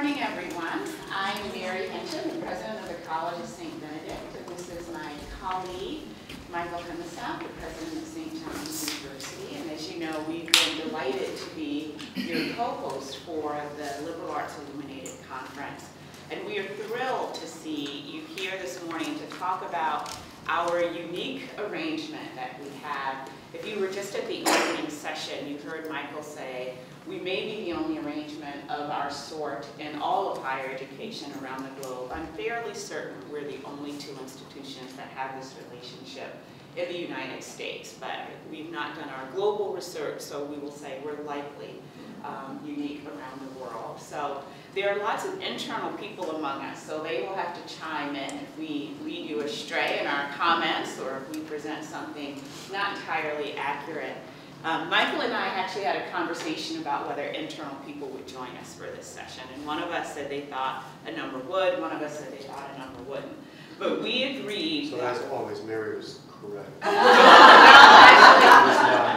morning, everyone. I'm Mary Hinton, the president of the College of St. Benedict, this is my colleague, Michael Hemesath, the president of St. John's University. And as you know, we've been delighted to be your co-host for the Liberal Arts Illuminated Conference. And we are thrilled to see you here this morning to talk about our unique arrangement that we have. If you were just at the opening session, you heard Michael say, we may be the only arrangement of our sort in all of higher education around the globe. I'm fairly certain we're the only two institutions that have this relationship in the United States, but we've not done our global research, so we will say we're likely um, unique around the world. So there are lots of internal people among us, so they will have to chime in if we lead you astray in our comments or if we present something not entirely accurate. Um, Michael and I actually had a conversation about whether internal people would join us for this session. And one of us said they thought a number would, one of us said they thought a number wouldn't. But we agreed. So as always, Mary was correct. no,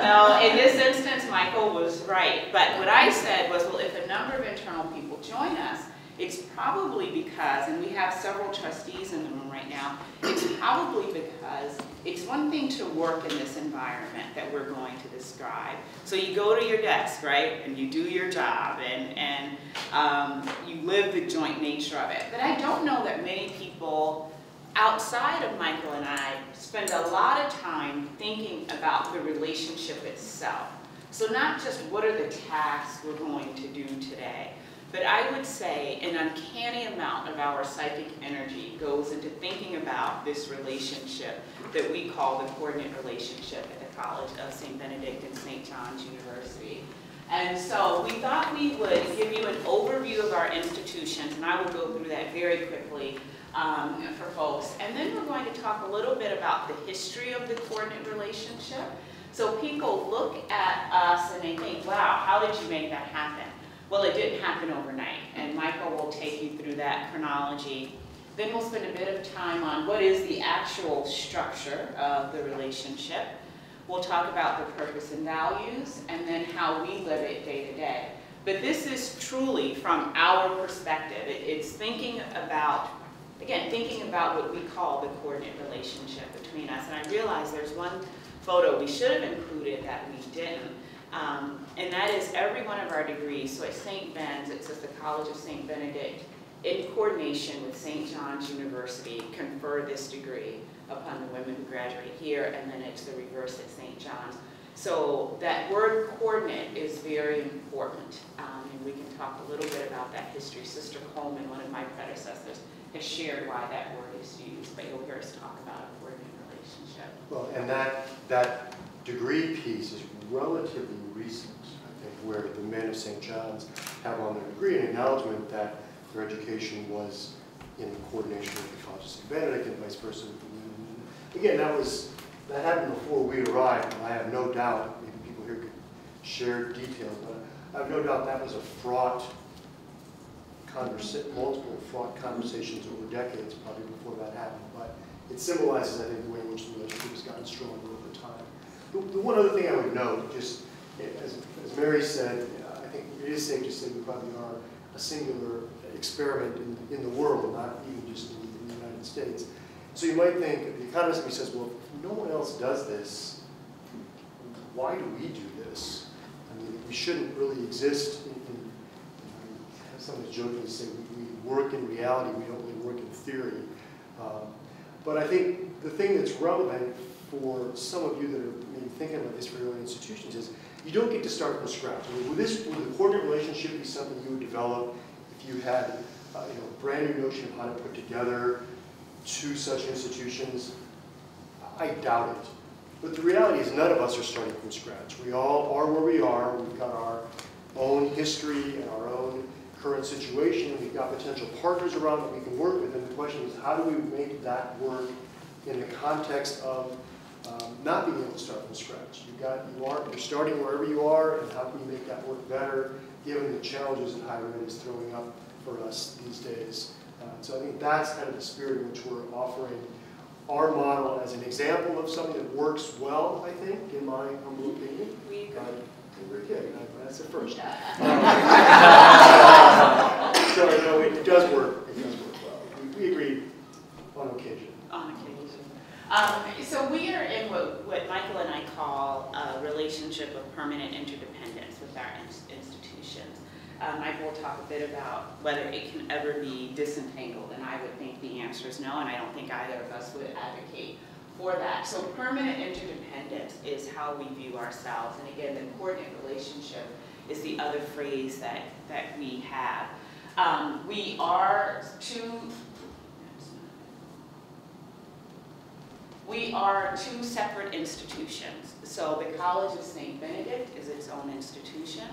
no, in this instance, Michael was right. But what I said was, well, if a number of internal people join us, it's probably because, and we have several trustees in the room right now, it's probably because it's one thing to work in this environment that we're going to describe. So you go to your desk, right, and you do your job, and, and um, you live the joint nature of it. But I don't know that many people outside of Michael and I spend a lot of time thinking about the relationship itself. So not just what are the tasks we're going to do today, but I would say an uncanny amount of our psychic energy goes into thinking about this relationship that we call the coordinate relationship at the College of St. Benedict and St. John's University. And so we thought we would give you an overview of our institutions, and I will go through that very quickly um, for folks. And then we're going to talk a little bit about the history of the coordinate relationship. So people look at us and they think, wow, how did you make that happen? Well, it didn't happen overnight, and Michael will take you through that chronology. Then we'll spend a bit of time on what is the actual structure of the relationship. We'll talk about the purpose and values, and then how we live it day to day. But this is truly from our perspective. It, it's thinking about, again, thinking about what we call the coordinate relationship between us. And I realize there's one photo we should have included that we didn't. Um, and that is every one of our degrees. So at St. Ben's, it says the College of St. Benedict, in coordination with St. John's University, confer this degree upon the women who graduate here, and then it's the reverse at St. John's. So that word coordinate is very important, um, and we can talk a little bit about that history. Sister Coleman, one of my predecessors, has shared why that word is used, but you'll hear us talk about a coordinate relationship. Well, and that, that degree piece is relatively I think, where the men of St. John's have on their degree an acknowledgement that their education was in coordination with the College of St. Benedict and vice versa. Again, that was that happened before we arrived, I have no doubt, maybe people here could share details, but I have no doubt that was a fraught conversation, multiple fraught conversations over decades, probably before that happened. But it symbolizes, I think, the way in which the relationship has gotten stronger over time. The, the one other thing I would note, just as, as Mary said, I think it is safe to say we probably are a singular experiment in, in the world, not even just in, the United States. So you might think, the economist says, well, if no one else does this, why do we do this? I mean, we shouldn't really exist in, in sometimes jokingly say we, we, work in reality, we don't really work in theory. Um, but I think the thing that's relevant for some of you that are maybe thinking about this for your own institutions is you don't get to start from scratch. I mean, would, this, would the coordinate relationship be something you would develop if you had uh, you know, a brand new notion of how to put together two such institutions? I doubt it. But the reality is none of us are starting from scratch. We all are where we are. We've got our own history and our own current situation. We've got potential partners around that we can work with. And the question is, how do we make that work in the context of not being able to start from scratch? You've got, you are, you're starting wherever you are, and how can you make that work better, given the challenges that higher ed is throwing up for us these days? Uh, so I think that's kind of the spirit in which we're offering our model as an example of something that works well, I think, in my humble opinion. We agree. Uh, good. That's the first. Yeah. so no, it does work, it does work well. We- We agree on occasion. on occasion. Um, so we are in what, what Michael and I call a relationship of permanent interdependence with our ins- institutions. Uh, Michael will talk a bit about whether it can ever be disentangled, and I would think the answer is no, and I don't think either of us would advocate for that. So permanent interdependence is how we view ourselves, and again, the coordinate relationship is the other phrase that, that we have. Um, we are two, We are two separate institutions. So the College of St. Benedict is its own institution.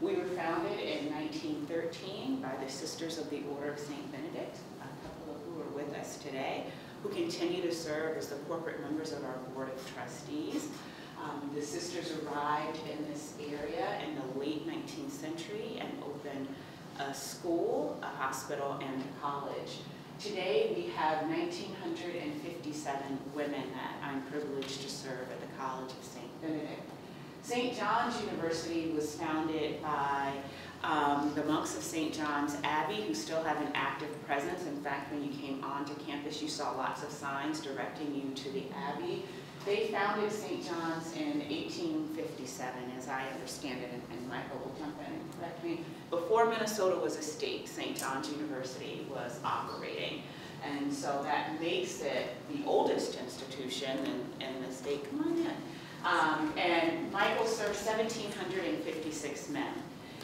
We were founded in 1913 by the Sisters of the Order of St. Benedict, a couple of who are with us today, who continue to serve as the corporate members of our Board of Trustees. Um, The sisters arrived in this area in the late 19th century and opened a school, a hospital, and a college. Today, we have 1,957 women that I'm privileged to serve at the College of St. Benedict. St. John's University was founded by um, the monks of St. John's Abbey, who still have an active presence. In fact, when you came onto campus, you saw lots of signs directing you to the Abbey. They founded St. John's in 1857, as I understand it, and- and Michael will jump in and correct me. Before Minnesota was a state, St. John's University was operating. And so that makes it the oldest institution in, in the state. Come on in. Um, and Michael served 1,756 men.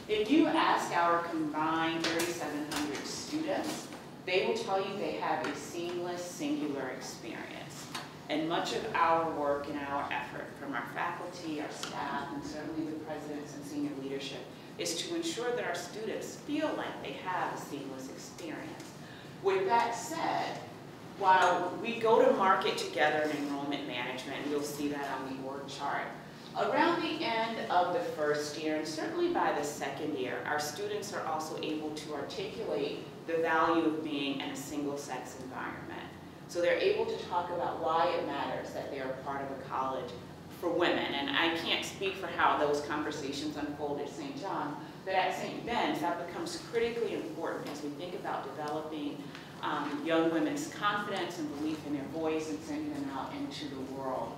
If you ask our combined 3,700 students, they will tell you they have a seamless, singular experience. And much of our work and our effort from our faculty, our staff, and certainly the presidents and senior leadership is to ensure that our students feel like they have a seamless experience. With that said, while we go to market together in enrollment management, you'll see that on the org chart, around the end of the first year, and certainly by the second year, our students are also able to articulate the value of being in a single-sex environment. So they're able to talk about why it matters that they are part of a college for women. And I can't speak for how those conversations unfold at St. John, but at St. Ben's, that becomes critically important as we think about developing um, young women's confidence and belief in their voice and sending them out into the world.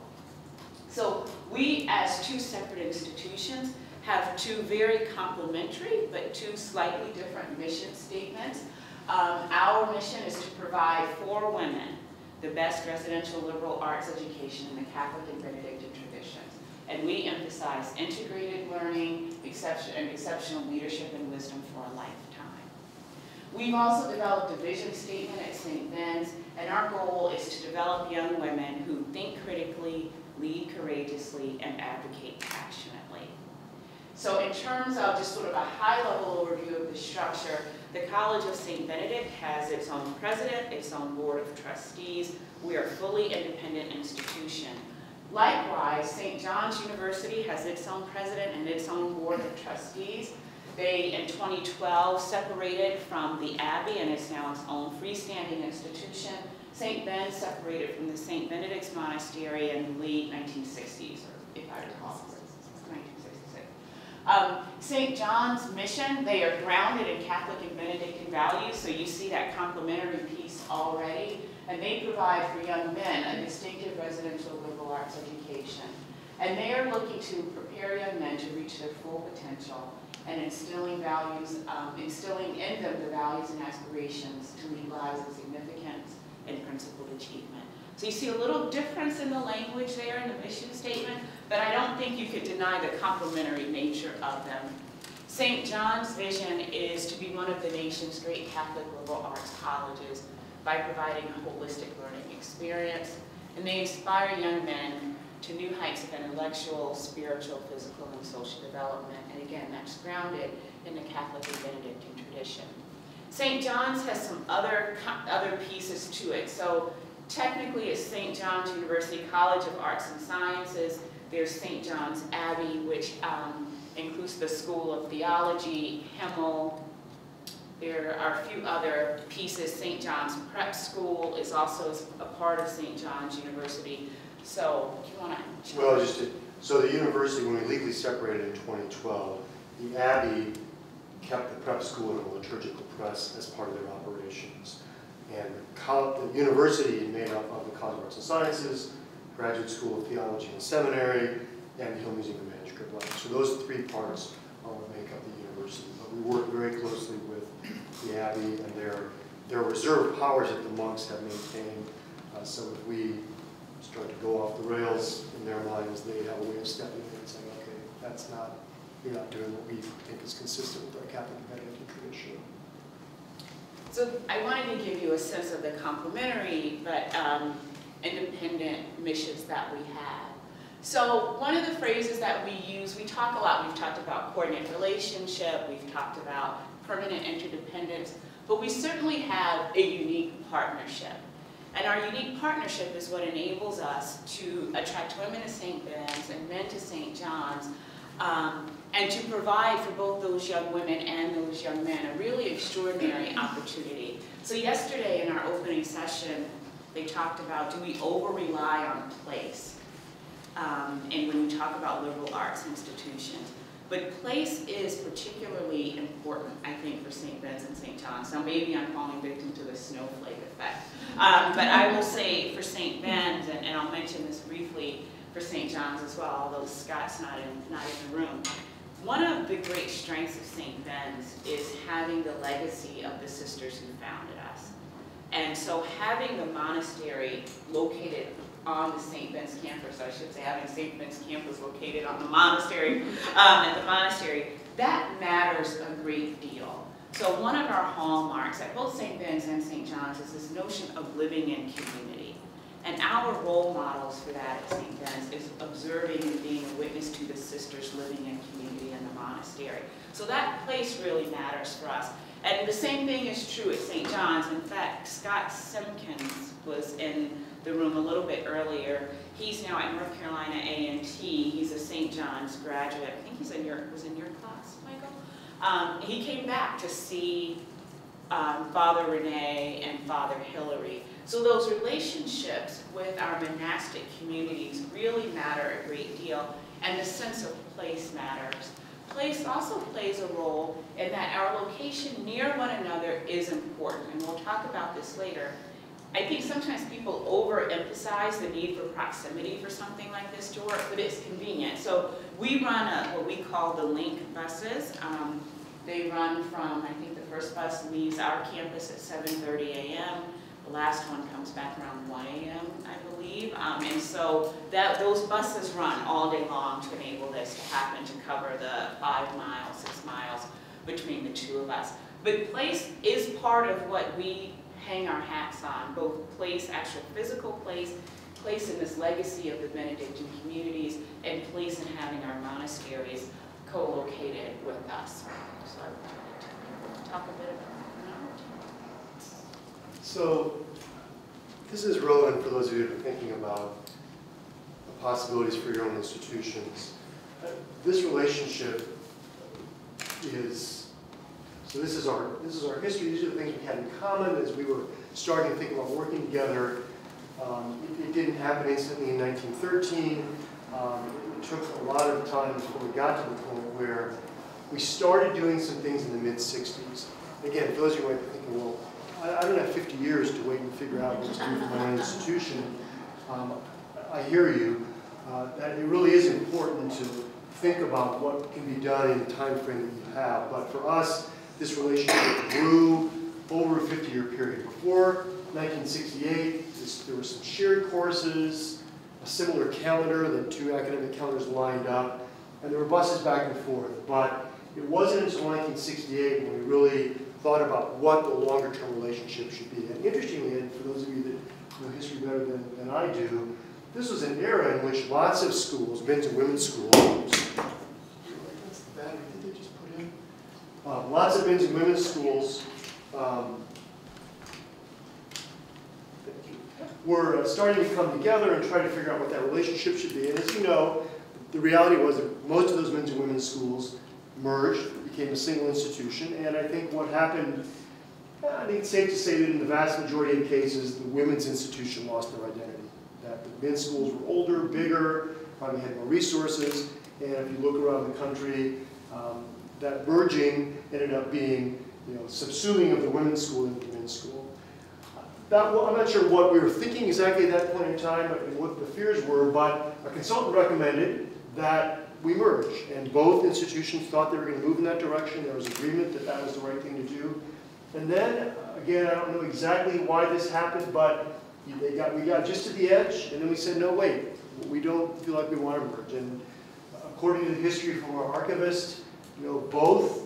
So we, as two separate institutions, have two very complementary but two slightly different mission statements. Um, our mission is to provide for women the best residential liberal arts education in the Catholic and. And we emphasize integrated learning exception, and exceptional leadership and wisdom for a lifetime. We've also developed a vision statement at St. Ben's, and our goal is to develop young women who think critically, lead courageously, and advocate passionately. So in terms of just sort of a high-level overview of the structure, the College of St. Benedict has its own president, its own board of trustees. We are a fully independent institution. Likewise, St. John's University has its own president and its own board of trustees. They, in 2012, separated from the Abbey and is now its own freestanding institution. St. Ben separated from the St. Benedict's Monastery in the late 1960s, or if I recall, 1966. Um, St. John's Mission, they are grounded in Catholic and Benedictine values, so you see that complementary piece already. And they provide for young men a distinctive residential liberal arts education. And they are looking to prepare young men to reach their full potential and instilling values, um, instilling in them the values and aspirations to lead lives of significance and principled achievement. So you see a little difference in the language there in the mission statement, but I don't think you could deny the complementary nature of them. St. John's vision is to be one of the nation's great Catholic liberal arts colleges by providing a holistic learning experience, and they inspire young men to new heights of intellectual, spiritual, physical, and social development. And again, that's grounded in the Catholic and Benedictine tradition. St. John's has some other, other pieces to it. So technically it's St. John's University College of Arts and Sciences. There's St. John's Abbey, which um, includes the School of Theology, Hemel. There are a few other pieces. St. John's Prep School is also a part of St. John's University. So, do you want to? Well, just to, so the university, when we legally separated in 2012, the Abbey kept the prep school and the liturgical press as part of their operations. And col- the university made up of the College of Arts and Sciences, Graduate School of Theology and Seminary, and the Hill Museum of Manuscript Library. So those three parts are what make up the university. But we work very closely with the Abbey and their, their reserve powers that the monks have maintained. Uh, So if we start to go off the rails in their minds, they have a way of stepping in and saying, okay, that's not, you're not doing what we think is consistent with our Catholic Benedictine tradition. So I wanted to give you a sense of the complementary but um, independent missions that we have. So one of the phrases that we use, we talk a lot, we've talked about coordinate relationship, we've talked about permanent interdependence, but we certainly have a unique partnership. And our unique partnership is what enables us to attract women to St. Ben's and men to St. John's um, and to provide for both those young women and those young men a really extraordinary opportunity. So yesterday in our opening session, they talked about do we over-rely on place? Um, and when we talk about liberal arts institutions. But place is particularly important, I think, for St. Ben's and St. John's. Now maybe I'm falling victim to the snowflake effect. Um, but I will say for St. Ben's, and, and I'll mention this briefly, for St. John's as well, although Scott's not in, not in the room. One of the great strengths of St. Ben's is having the legacy of the sisters who founded us. And so having the monastery located on the St. Ben's campus, I should say having St. Ben's campus located on the monastery, um, at the monastery, that matters a great deal. So one of our hallmarks at both St. Ben's and St. John's is this notion of living in community. And our role models for that at St. Ben's is observing and being a witness to the sisters living in community in the monastery. So that place really matters for us. And the same thing is true at St. John's. In fact, Scott Simpkins was in the room a little bit earlier. He's now at North Carolina A&T. He's a St. John's graduate. I think he's in your, was in your class, Michael? Um, he came back to see um, Father Renee and Father Hillary. So those relationships with our monastic communities really matter a great deal, and the sense of place matters. Place also plays a role in that our location near one another is important, and we'll talk about this later. I think sometimes people overemphasize the need for proximity for something like this to work, but it's convenient. So we run a, what we call the link buses. Um, they run from, I think the first bus leaves our campus at 7.30 a.m. The last one comes back around 1 a.m., I believe. Um, and so that those buses run all day long to enable this to happen, to cover the five miles, six miles between the two of us. But place is part of what we hang our hats on, both place, actual physical place, place in this legacy of the Benedictine communities, and place in having our monasteries co-located with us. So I wanted to talk a bit about that. So this is relevant for those of you who are thinking about the possibilities for your own institutions. Uh, This relationship is, so this is our, this is our history, these are the things we had in common as we were starting to think about working together. Um, It it didn't happen instantly in 1913. Um, It took a lot of time before we got to the point where we started doing some things in the mid-60s. Again, for those of you who might be thinking, well, I I don't have 50 years to wait and figure out what to do for my institution. Um, I hear you, uh, that it really is important to think about what can be done in the time frame that you have. But for us, this relationship grew over a 50-year period. Before 1968, this- there were some shared courses, a similar calendar, the two academic calendars lined up, and there were buses back and forth. But it wasn't until 1968 when we really thought about what the longer-term relationship should be. And interestingly, and for those of you that know history better than, than I do, this was an era in which lots of schools, men's and women's schools, that's the battery, did they just put in? Uh, lots of men's and women's schools um, were uh, starting to come together and try to figure out what that relationship should be. And as you know, the reality was that most of those men's and women's schools merged, became a single institution, and I think what happened, I think it's safe to say that in the vast majority of cases, the women's institution lost their identity. That the men's schools were older, bigger, probably had more resources, and if you look around the country, um, that merging ended up being, you know, subsuming of the women's school into the men's school. That, well, I'm not sure what we were thinking exactly at that point in time, and what the fears were, but a consultant recommended that we merge. And both institutions thought they were going to move in that direction. There was agreement that that was the right thing to do. And then, again, I don't know exactly why this happened, but got, we got just to the edge, and then we said, no, wait, we don't feel like we want to merge. And according to the history from our archivist, you know, both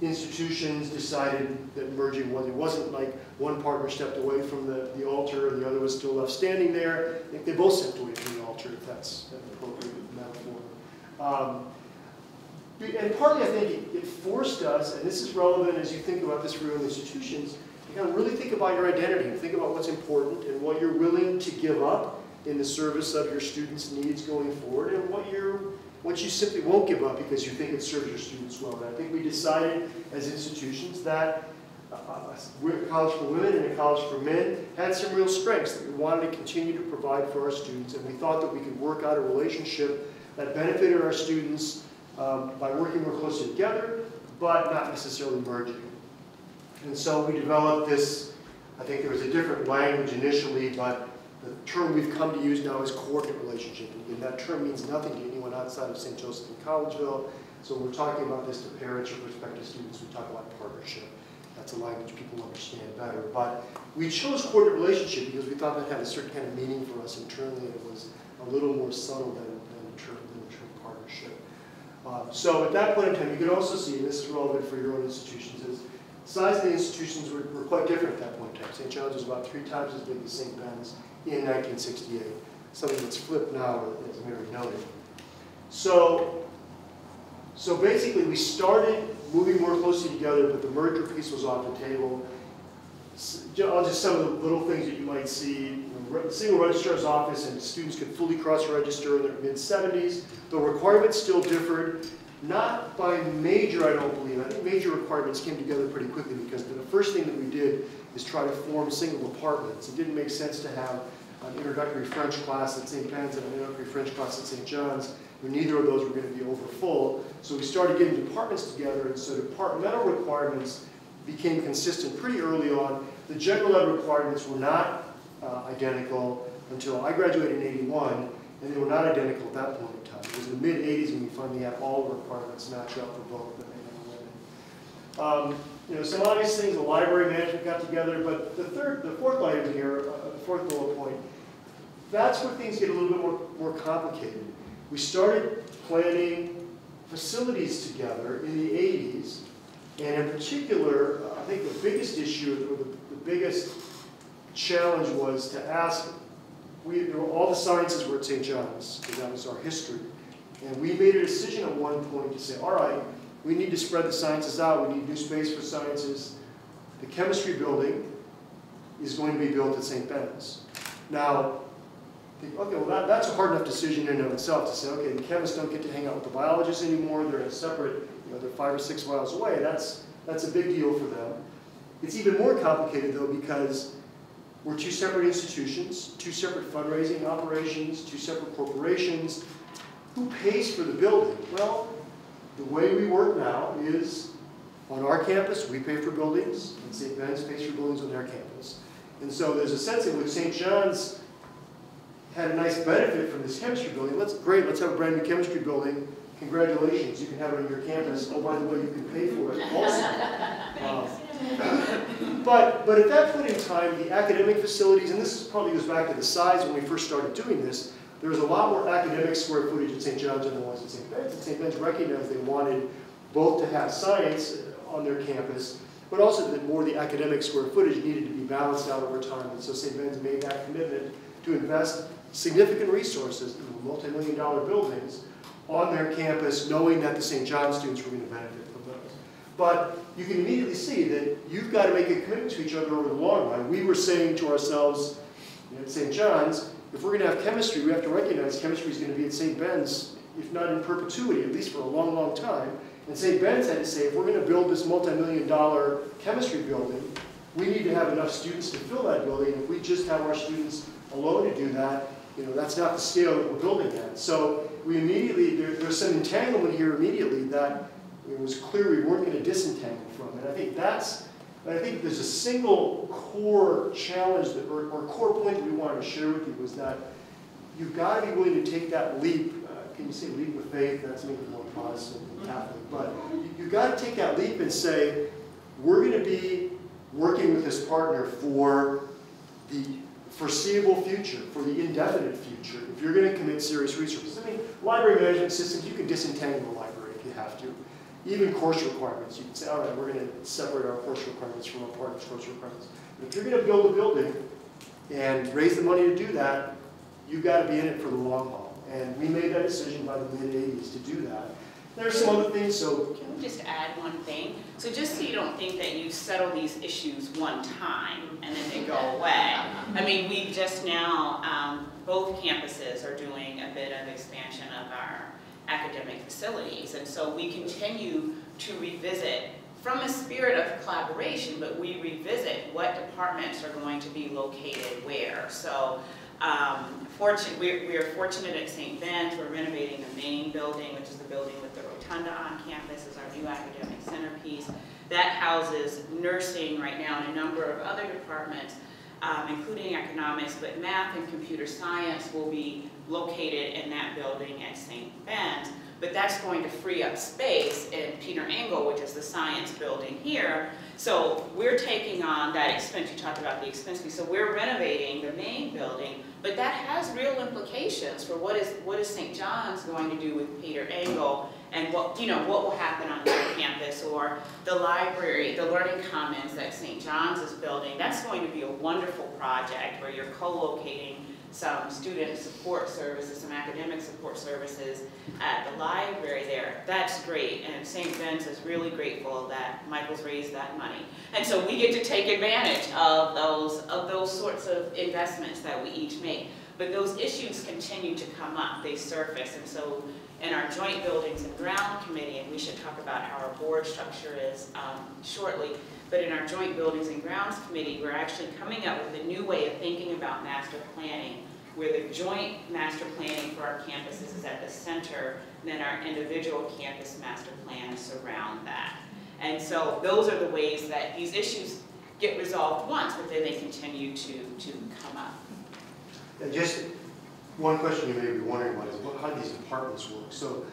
institutions decided that merging was, it wasn't like one partner stepped away from the, the altar and the other was still left standing there. I think they both stepped away from the altar, if that's an appropriate metaphor. Um, and partly I think it, forced us, and this is relevant as you think about this own institutions, you gotta really think about your identity think about what's important and what you're willing to give up in the service of your students' needs going forward and what you're what you simply won't give up because you think it serves your students well. And I think we decided as institutions that uh, a college for women and a college for men had some real strengths that we wanted to continue to provide for our students and we thought that we could work out a relationship that benefited our students um, by working more closely together but not necessarily merging. And so we developed this, I think there was a different language initially, but the term we've come to use now is coordinate relationship. And that term means nothing to outside of St. Joseph and Collegeville. So when we're talking about this to parents or prospective students, we talk about partnership. That's a language people understand better. But we chose coordinate relationship because we thought that had a certain kind of meaning for us internally it was a little more subtle than, than, term, than term partnership. Uh, so at that point in time, you can also see, and this is relevant for your own institutions, is size of the institutions were, were quite different at that point in time. St. John's was about three times as big as St. Ben's in 1968, something that's flipped now, as Mary noted. So, so basically we started moving more closely together, but the merger piece was off the table. I'll just some of the little things that you might see. Single registrar's office and students could fully cross-register in their mid-70s. The requirements still differed. Not by major, I don't believe. I think major requirements came together pretty quickly because the first thing that we did is try to form single departments. It didn't make sense to have an introductory French class at St. Ben's and an introductory French class at St. John's, when neither of those were going to be over full. So we started getting departments together, and so departmental requirements became consistent pretty early on. The general ed requirements were not uh, identical until I graduated in 81, and they were not identical at that point in time. It was in the mid-80s when we finally had all the requirements match up for both the men and women. Um, you know, some obvious things, the library management got together, but the third, the fourth item here, uh, the fourth bullet point, that's where things get a little bit more, more complicated. We started planning facilities together in the 80s, and in particular, I think the biggest issue, or the, the biggest challenge was to ask, we, all the sciences were at St. John's, because that was our history. And we made a decision at one point to say, all right, we need to spread the sciences out. We need new space for sciences. The chemistry building is going to be built at St. Ben's. Now, okay, well that, that's a hard enough decision in and of itself to say, okay, the chemists don't get to hang out with the biologists anymore. They're in a separate, you know, they're five or six miles away. That's, that's a big deal for them. It's even more complicated though because we're two separate institutions, two separate fundraising operations, two separate corporations. Who pays for the building? Well, the way we work now is on our campus, we pay for buildings, and St. Ben's pays for buildings on their campus. And so there's a sense in which St. John's had a nice benefit from this chemistry building. Let's great, let's have a brand new chemistry building. Congratulations, you can have it on your campus. Oh, by the way, you can pay for it also. Um, but, but at that point in time, the academic facilities, and this probably goes back to the size when we first started doing this, there was a lot more academic square footage at St. John's than there was at St. Ben's. And St. Ben's recognized they wanted both to have science on their campus, but also that more of the academic square footage needed to be balanced out over time. And so St. Ben's made that commitment to invest significant resources multi-million dollar buildings on their campus, knowing that the St. John students were going to benefit from those. But you can immediately see that you've got to make a commitment to each other over the long run. We were saying to ourselves at St. John's, if we're going to have chemistry, we have to recognize chemistry is going to be at St. Ben's, if not in perpetuity, at least for a long, long time. And St. Ben's had to say, if we're going to build this multi-million dollar chemistry building, we need to have enough students to fill that building. If we just have our students alone to do that, you know, that's not the scale that we're building at. So we immediately, there, there's some entanglement here immediately that it was clear we weren't gonna disentangle from. And I think that's, I think there's a single core challenge that, or, or core point that we wanted to share with you was that you've got to be willing to take that leap. Uh, can you say leap of faith? That's maybe more Protestant than Catholic. But you, you've got to take that leap and say, we're going to be working with this partner for the foreseeable future, for the indefinite future, if you're going to commit serious resources. I mean, library management systems, you can disentangle the library if you have to. Even course requirements, you can say, all right, we're going to separate our course requirements from our partner's course requirements. But if you're going to build a building and raise the money to do that, you've got to be in it for the long haul. And we made that decision by the mid-80s to do that. There's some other things, so just add one thing? So just so you don't think that you settle these issues one time and then they go away. I mean, we just now, um, both campuses are doing a bit of expansion of our academic facilities. And so we continue to revisit from a spirit of collaboration, but we revisit what departments are going to be located where. So um, fortunate, we're, we are fortunate at St. Ben's, we're renovating the main building, which is the building with the rotunda on campus, is our new academic centerpiece. That houses nursing right now and a number of other departments, um, including economics, but math and computer science will be located in that building at St. Ben's. But that's going to free up space in Peter Engel, which is the science building here. So we're taking on that expense, you talked about the expense, so we're renovating the main building, but that has real implications for what is, what is St. John's going to do with Peter Engel and what, you know, what will happen on their campus or the library, the learning commons that St. John's is building. That's going to be a wonderful project where you're co-locating some student support services, some academic support services at the library there. That's great, and St. Ben's is really grateful that Michael's raised that money. And so we get to take advantage of those, of those sorts of investments that we each make. But those issues continue to come up, they surface, and so in our joint buildings and ground committee, and we should talk about how our board structure is um, shortly, but in our joint buildings and grounds committee, we're actually coming up with a new way of thinking about master planning, where the joint master planning for our campuses is at the center, and then our individual campus master plans surround that. And so those are the ways that these issues get resolved once, but then they continue to, to come up. And just one question you may be wondering about is what, how do these departments work? So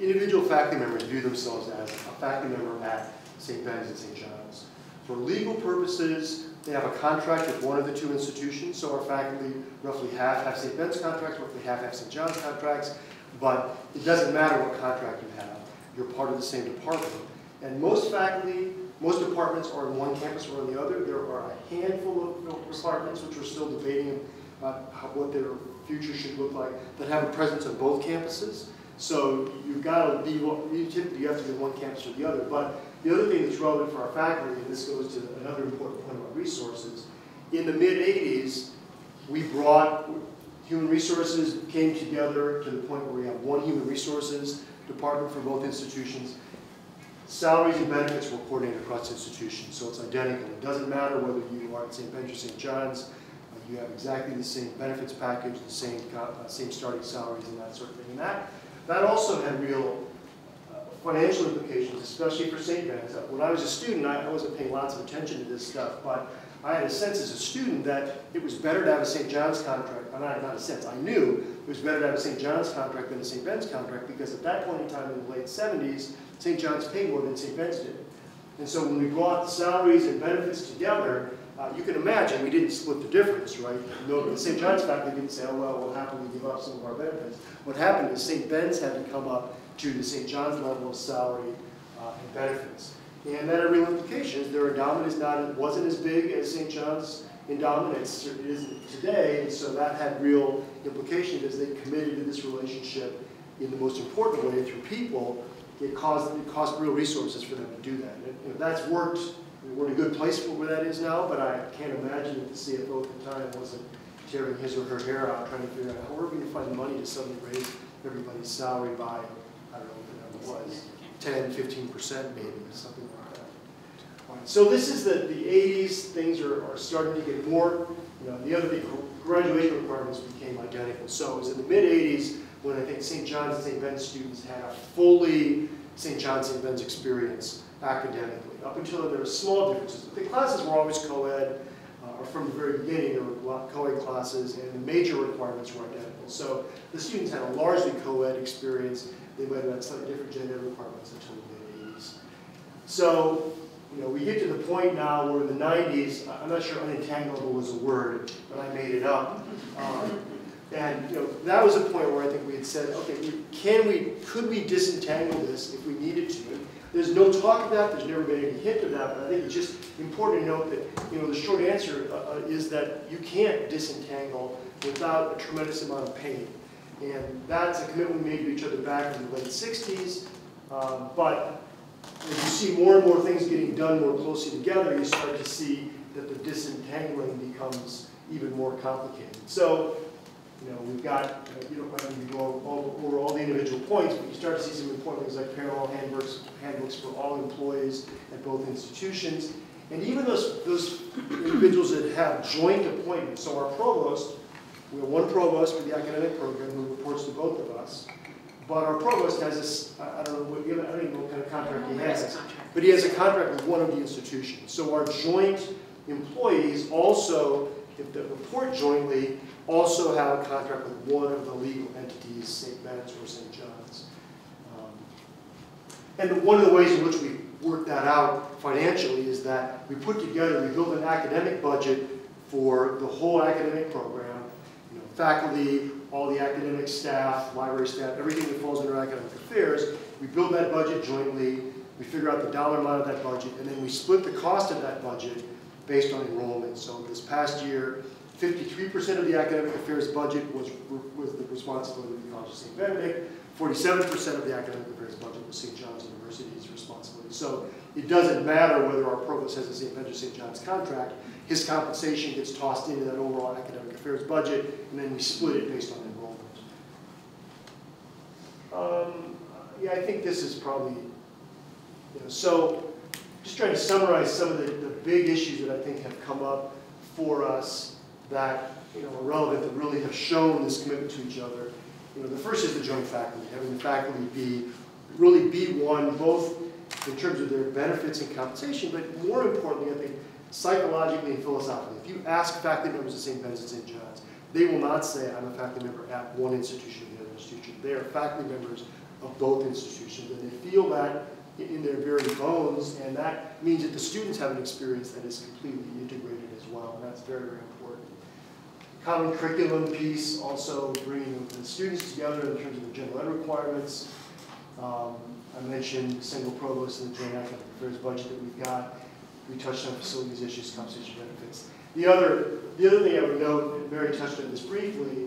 individual faculty members view themselves as a faculty member at St. Ben's and St. John's. For legal purposes, they have a contract with one of the two institutions, so our faculty, roughly half have St. Ben's contracts, roughly half have St. John's contracts, but it doesn't matter what contract you have, you're part of the same department. And most faculty, most departments are in one campus or on the other. There are a handful of departments which are still debating about what their future should look like that have a presence on both campuses. So you've got to be, you typically have to be one campus or the other. But the other thing that's relevant for our faculty, and this goes to another important point about resources, in the mid-80s, we brought, human resources came together to the point where we have one human resources department for both institutions. Salaries and benefits were coordinated across institutions, so it's identical. It doesn't matter whether you are at St. Ben's or St. John's, you have exactly the same benefits package, the same, uh, same starting salaries and that sort of thing. And that, that also had real uh, financial implications, especially for St. Ben's. When I was a student, I, I wasn't paying lots of attention to this stuff, but I had a sense as a student that it was better to have a St. John's contract, not, not a sense, I knew it was better to have a St. John's contract than a St. Ben's contract because at that point in time in the late 70s, St. John's paid more than St. Ben's did. And so when we brought the salaries and benefits together, uh, you can imagine we didn't split the difference, right? No, the St. John's faculty didn't say, oh, well, we'll happily give up some of our benefits. What happened is St. Ben's had to come up to the St. John's level of salary uh, and benefits. And that had real implications. Their endowment is not, wasn't as big as St. John's endowment, it's, it isn't today, and so that had real implications as they committed to this relationship in the most important way through people it caused, it cost real resources for them to do that. And, know, that's worked, we're in a good place for where that is now, but I can't imagine that the CFO at the time wasn't tearing his or her hair out trying to figure out how are we going to find the money to suddenly raise everybody's salary by, I don't know what the number was, 10, 15% maybe, something like that. So this is the, the 80s, things are, are starting to get more, you know, the other thing, graduation requirements became identical. So it was in the mid 80s when I think St. John's and St. Ben's students had a fully St. John St. Ben's experience academically. Up until there were small differences. But the classes were always co-ed, uh, or from the very beginning, there were co-ed classes, and the major requirements were identical. So the students had a largely co-ed experience. They might have had slightly different gender requirements until the mid-80s. So, you know, we get to the point now where in the 90s, I- I'm not sure unentanglement was a word, but I made it up. Um, And, you know, that was a point where I think we had said, okay, can we, could we disentangle this if we needed to? There's no talk of that, there's never been any hint of that, but I think it's just important to note that, you know, the short answer uh, uh, is that you can't disentangle without a tremendous amount of pain. And that's a commitment we made to each other back in the late 60s, um, but as you see more and more things getting done more closely together, you start to see that the disentangling becomes even more complicated. So, you know, we've got, you don't want me to go all- over all the individual points, but you start to see some important things like parallel handbooks, handbooks for all employees at both institutions. And even those, those individuals that have joint appointments, so our provost, we have one provost for the academic program who reports to both of us. But our provost has this, I I don't know, what- I don't even know what kind of contract he has. But he has a contract with one of the institutions. So our joint employees also, if they report jointly, also have a contract with one of the legal entities, St. Ben's or St. John's. Um, And one of the ways in which we work that out financially is that we put together, we build an academic budget for the whole academic program, you know, faculty, all the academic staff, library staff, everything that falls under academic affairs. We build that budget jointly, we figure out the dollar amount of that budget, and then we split the cost of that budget based on enrollment. So this past year, fifty-three percent of the academic affairs budget was, was the responsibility of the College of St. Benedict, forty-seven percent of the academic affairs budget was St. John's University's responsibility. So it doesn't matter whether our provost has a St. Benedict St. John's contract, his compensation gets tossed into that overall academic affairs budget, and then we split it based on enrollment. Um, yeah, I think this is probably, you know, so just trying to summarize some of the, the big issues that I think have come up for us that, you know, are relevant, that really have shown this commitment to each other. You know, the first is the joint faculty, having the faculty be, really be one, both in terms of their benefits and compensation, but more importantly, I think, psychologically and philosophically. If you ask faculty members at St. Ben's and St. John's, they will not say, I'm a faculty member at one institution or the other institution. They are faculty members of both institutions, and they feel that in their very bones, and that means that the students have an experience that is completely integrated as well, and that's very, very important. Common curriculum piece, also bringing the students together in terms of the general ed requirements. Um, I mentioned single provost and the joint academic affairs budget that we've got. We touched on facilities issues, compensation benefits. The other, the other thing I would note, and Mary touched on this briefly,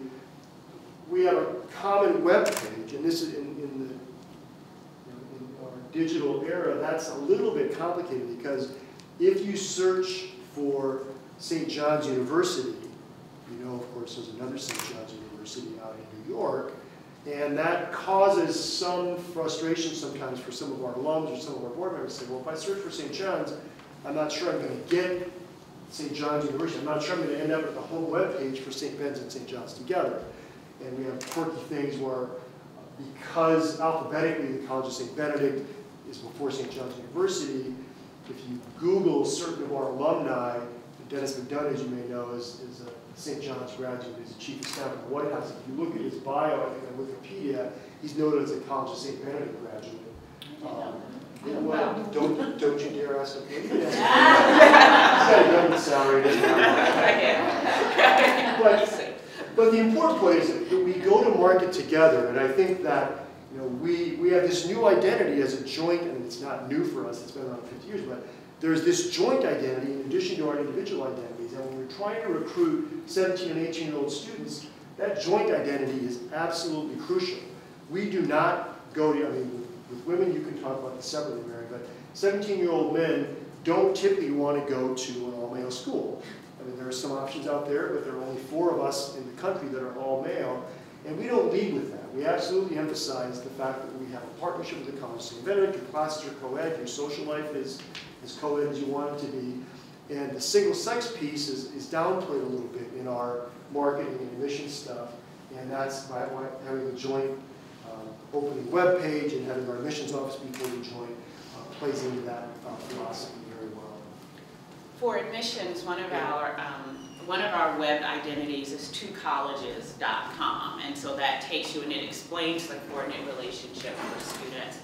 we have a common web page, and this is in, in the, in our digital era, that's a little bit complicated because if you search for St. John's University, you know, of course, there's another St. John's University out in New York, and that causes some frustration sometimes for some of our alums or some of our board members to say, well, if I search for St. John's, I'm not sure I'm going to get St. John's University. I'm not sure I'm going to end up at the home webpage for St. Ben's and St. John's together. And we have quirky things where, because alphabetically the College of St. Benedict is before St. John's University, if you Google certain of our alumni, Denis McDonough, as you may know, is, is a St. John's graduate, he's a chief of staff at the White House. If you look at his bio, I think on Wikipedia, he's noted as a College of St. Benedict graduate. Um, yeah, well, don't, don't you dare ask him. He's got a government salary. But, but the important point is that we go to market together, and I think that, you know, we, we have this new identity as a joint, and it's not new for us, it's been around 50 years, but there's this joint identity in addition to our individual identities, and when we're trying to recruit 17 and 18-year-old students, that joint identity is absolutely crucial. We do not go to, I mean, with- women, you can talk about this separately, Mary, but 17-year-old men don't typically want to go to an all-male school. I mean, there are some options out there, but there are only four of us in the country that are all male, and we don't lead with that. We absolutely emphasize the fact that we have a partnership with the College of St. Benedict, your classes are co-ed, your social life is as co-ed as you want it to be, and the single-sex piece is, is downplayed a little bit in our marketing and admission stuff, and that's by having a joint um, opening webpage and having our admissions office before you join uh, plays into that uh, philosophy very well. For admissions, one of our, um, one of our web identities is twocolleges.com, and so that takes you and it explains the coordinate relationship for students.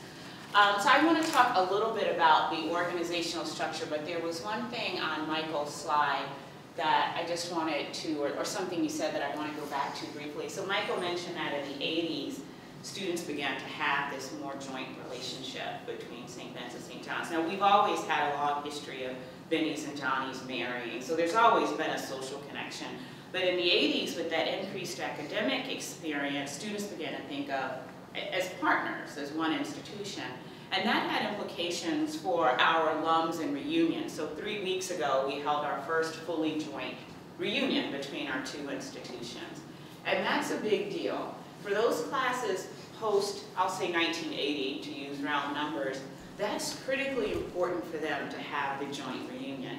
Um, so I want to talk a little bit about the organizational structure, but there was one thing on Michael's slide that I just wanted to, or, or something you said that I want to go back to briefly. So Michael mentioned that in the 80s, students began to have this more joint relationship between St. Ben's and St. John's. Now, we've always had a long history of Benny's and Johnny's marrying, so there's always been a social connection. But in the 80s, with that increased academic experience, students began to think of as partners, as one institution. And that had implications for our alums and reunions. So three weeks ago, we held our first fully joint reunion between our two institutions. And that's a big deal. For those classes post, I'll say 1980 to use round numbers, that's critically important for them to have the joint reunion.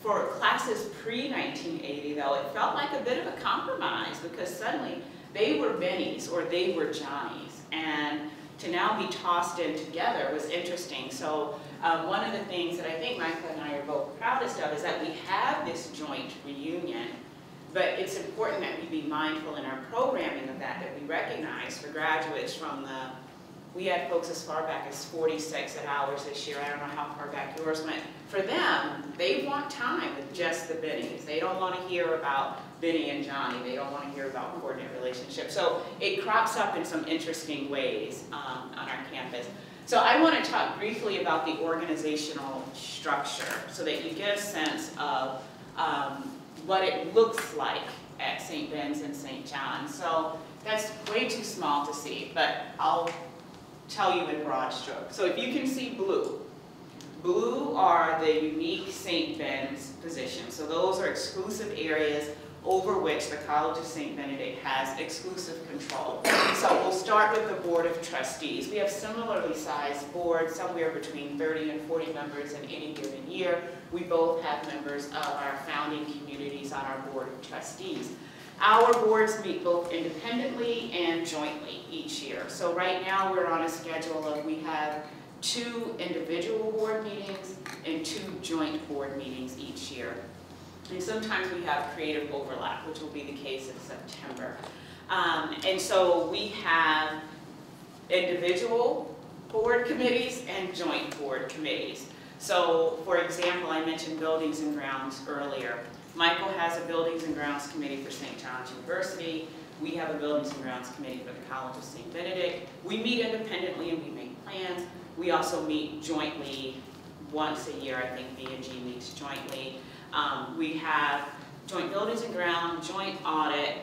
For classes pre-1980 though, it felt like a bit of a compromise because suddenly they were Bennies or they were Johnnies. And to now be tossed in together was interesting. So um, one of the things that I think Michael and I are both proudest of is that we have this joint reunion, but it's important that we be mindful in our programming of that, that we recognize for graduates from the, we had folks as far back as 46 at ours this year, I don't know how far back yours went. For them, they want time with just the Bennies. They don't want to hear about Benny and Johnny. They don't want to hear about coordinate relationships. So it crops up in some interesting ways um, on our campus. So I want to talk briefly about the organizational structure so that you get a sense of um, what it looks like at St. Ben's and St. John's. So that's way too small to see, but I'll tell you in broad strokes. So if you can see blue, blue are the unique St. Ben's positions. So those are exclusive areas over which the College of St. Benedict has exclusive control. So we'll start with the Board of Trustees. We have similarly sized boards, somewhere between 30 and 40 members in any given year. We both have members of our founding communities on our Board of Trustees. Our boards meet both independently and jointly each year. So right now we're on a schedule of we have two individual board meetings and two joint board meetings each year. And sometimes we have creative overlap, which will be the case in September. Um, and so we have individual board committees and joint board committees. So, for example, I mentioned buildings and grounds earlier. Michael has a buildings and grounds committee for St. John's University. We have a buildings and grounds committee for the College of St. Benedict. We meet independently and we make plans. We also meet jointly once a year. I think B&G meets jointly. Um, we have joint buildings and ground, joint audit,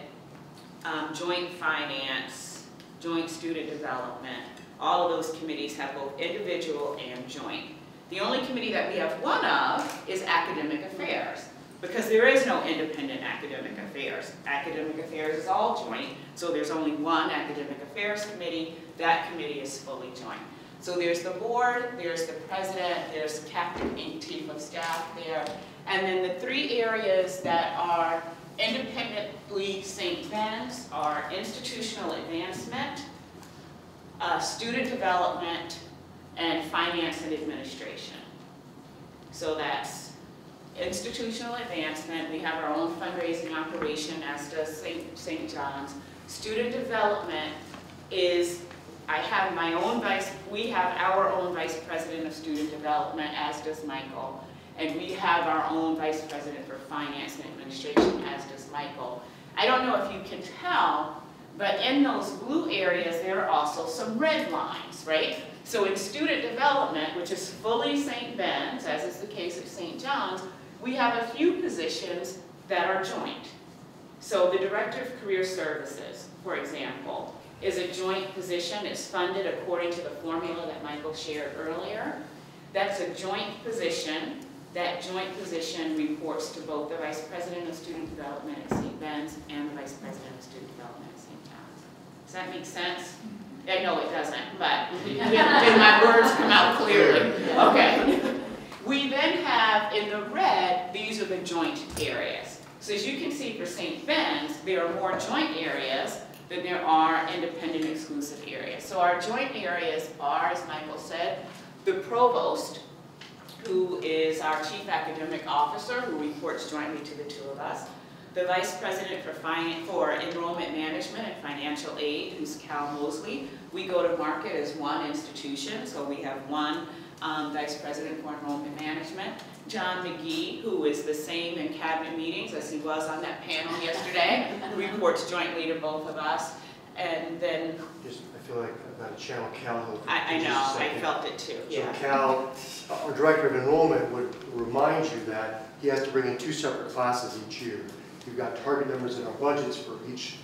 um, joint finance, joint student development. All of those committees have both individual and joint. The only committee that we have one of is academic affairs because there is no independent academic affairs. Academic affairs is all joint, so there's only one academic affairs committee. That committee is fully joint. So there's the board, there's the president, there's captain and chief of staff there, and then the three areas that are independently St. Ben's are institutional advancement, uh, student development, and finance and administration. So that's institutional advancement. We have our own fundraising operation, as does St. St. John's. Student development is, I have my own vice, we have our own vice president of student development, as does Michael. And we have our own vice president for finance and administration, as does Michael. I don't know if you can tell, but in those blue areas, there are also some red lines, right? So in student development, which is fully St. Ben's, as is the case of St. John's, we have a few positions that are joint. So the Director of Career Services, for example, is a joint position. It's funded according to the formula that Michael shared earlier. That's a joint position that joint position reports to both the Vice President of Student Development at St. Ben's and the Vice President of Student Development at St. John's. Does that make sense? Mm-hmm. Eh, I know it doesn't, but did my words come out clearly? Okay. We then have in the red, these are the joint areas. So as you can see for St. Ben's, there are more joint areas. than there are independent exclusive areas. So our joint areas are, as Michael said, the provost, who is our chief academic officer, who reports jointly to the two of us, the vice president for for enrollment management and financial aid, who's Cal Mosley. We go to market as one institution, so we have one um, vice president for enrollment management. Jon McGee, who is the same in cabinet meetings as he was on that panel yesterday, reports jointly to both of us. And then, Just, I feel like I've got to channel Cal. I, I know, I felt it too, So yeah. Cal, our director of enrollment would remind you that he has to bring in two separate classes each year. We've got target numbers in our budgets for each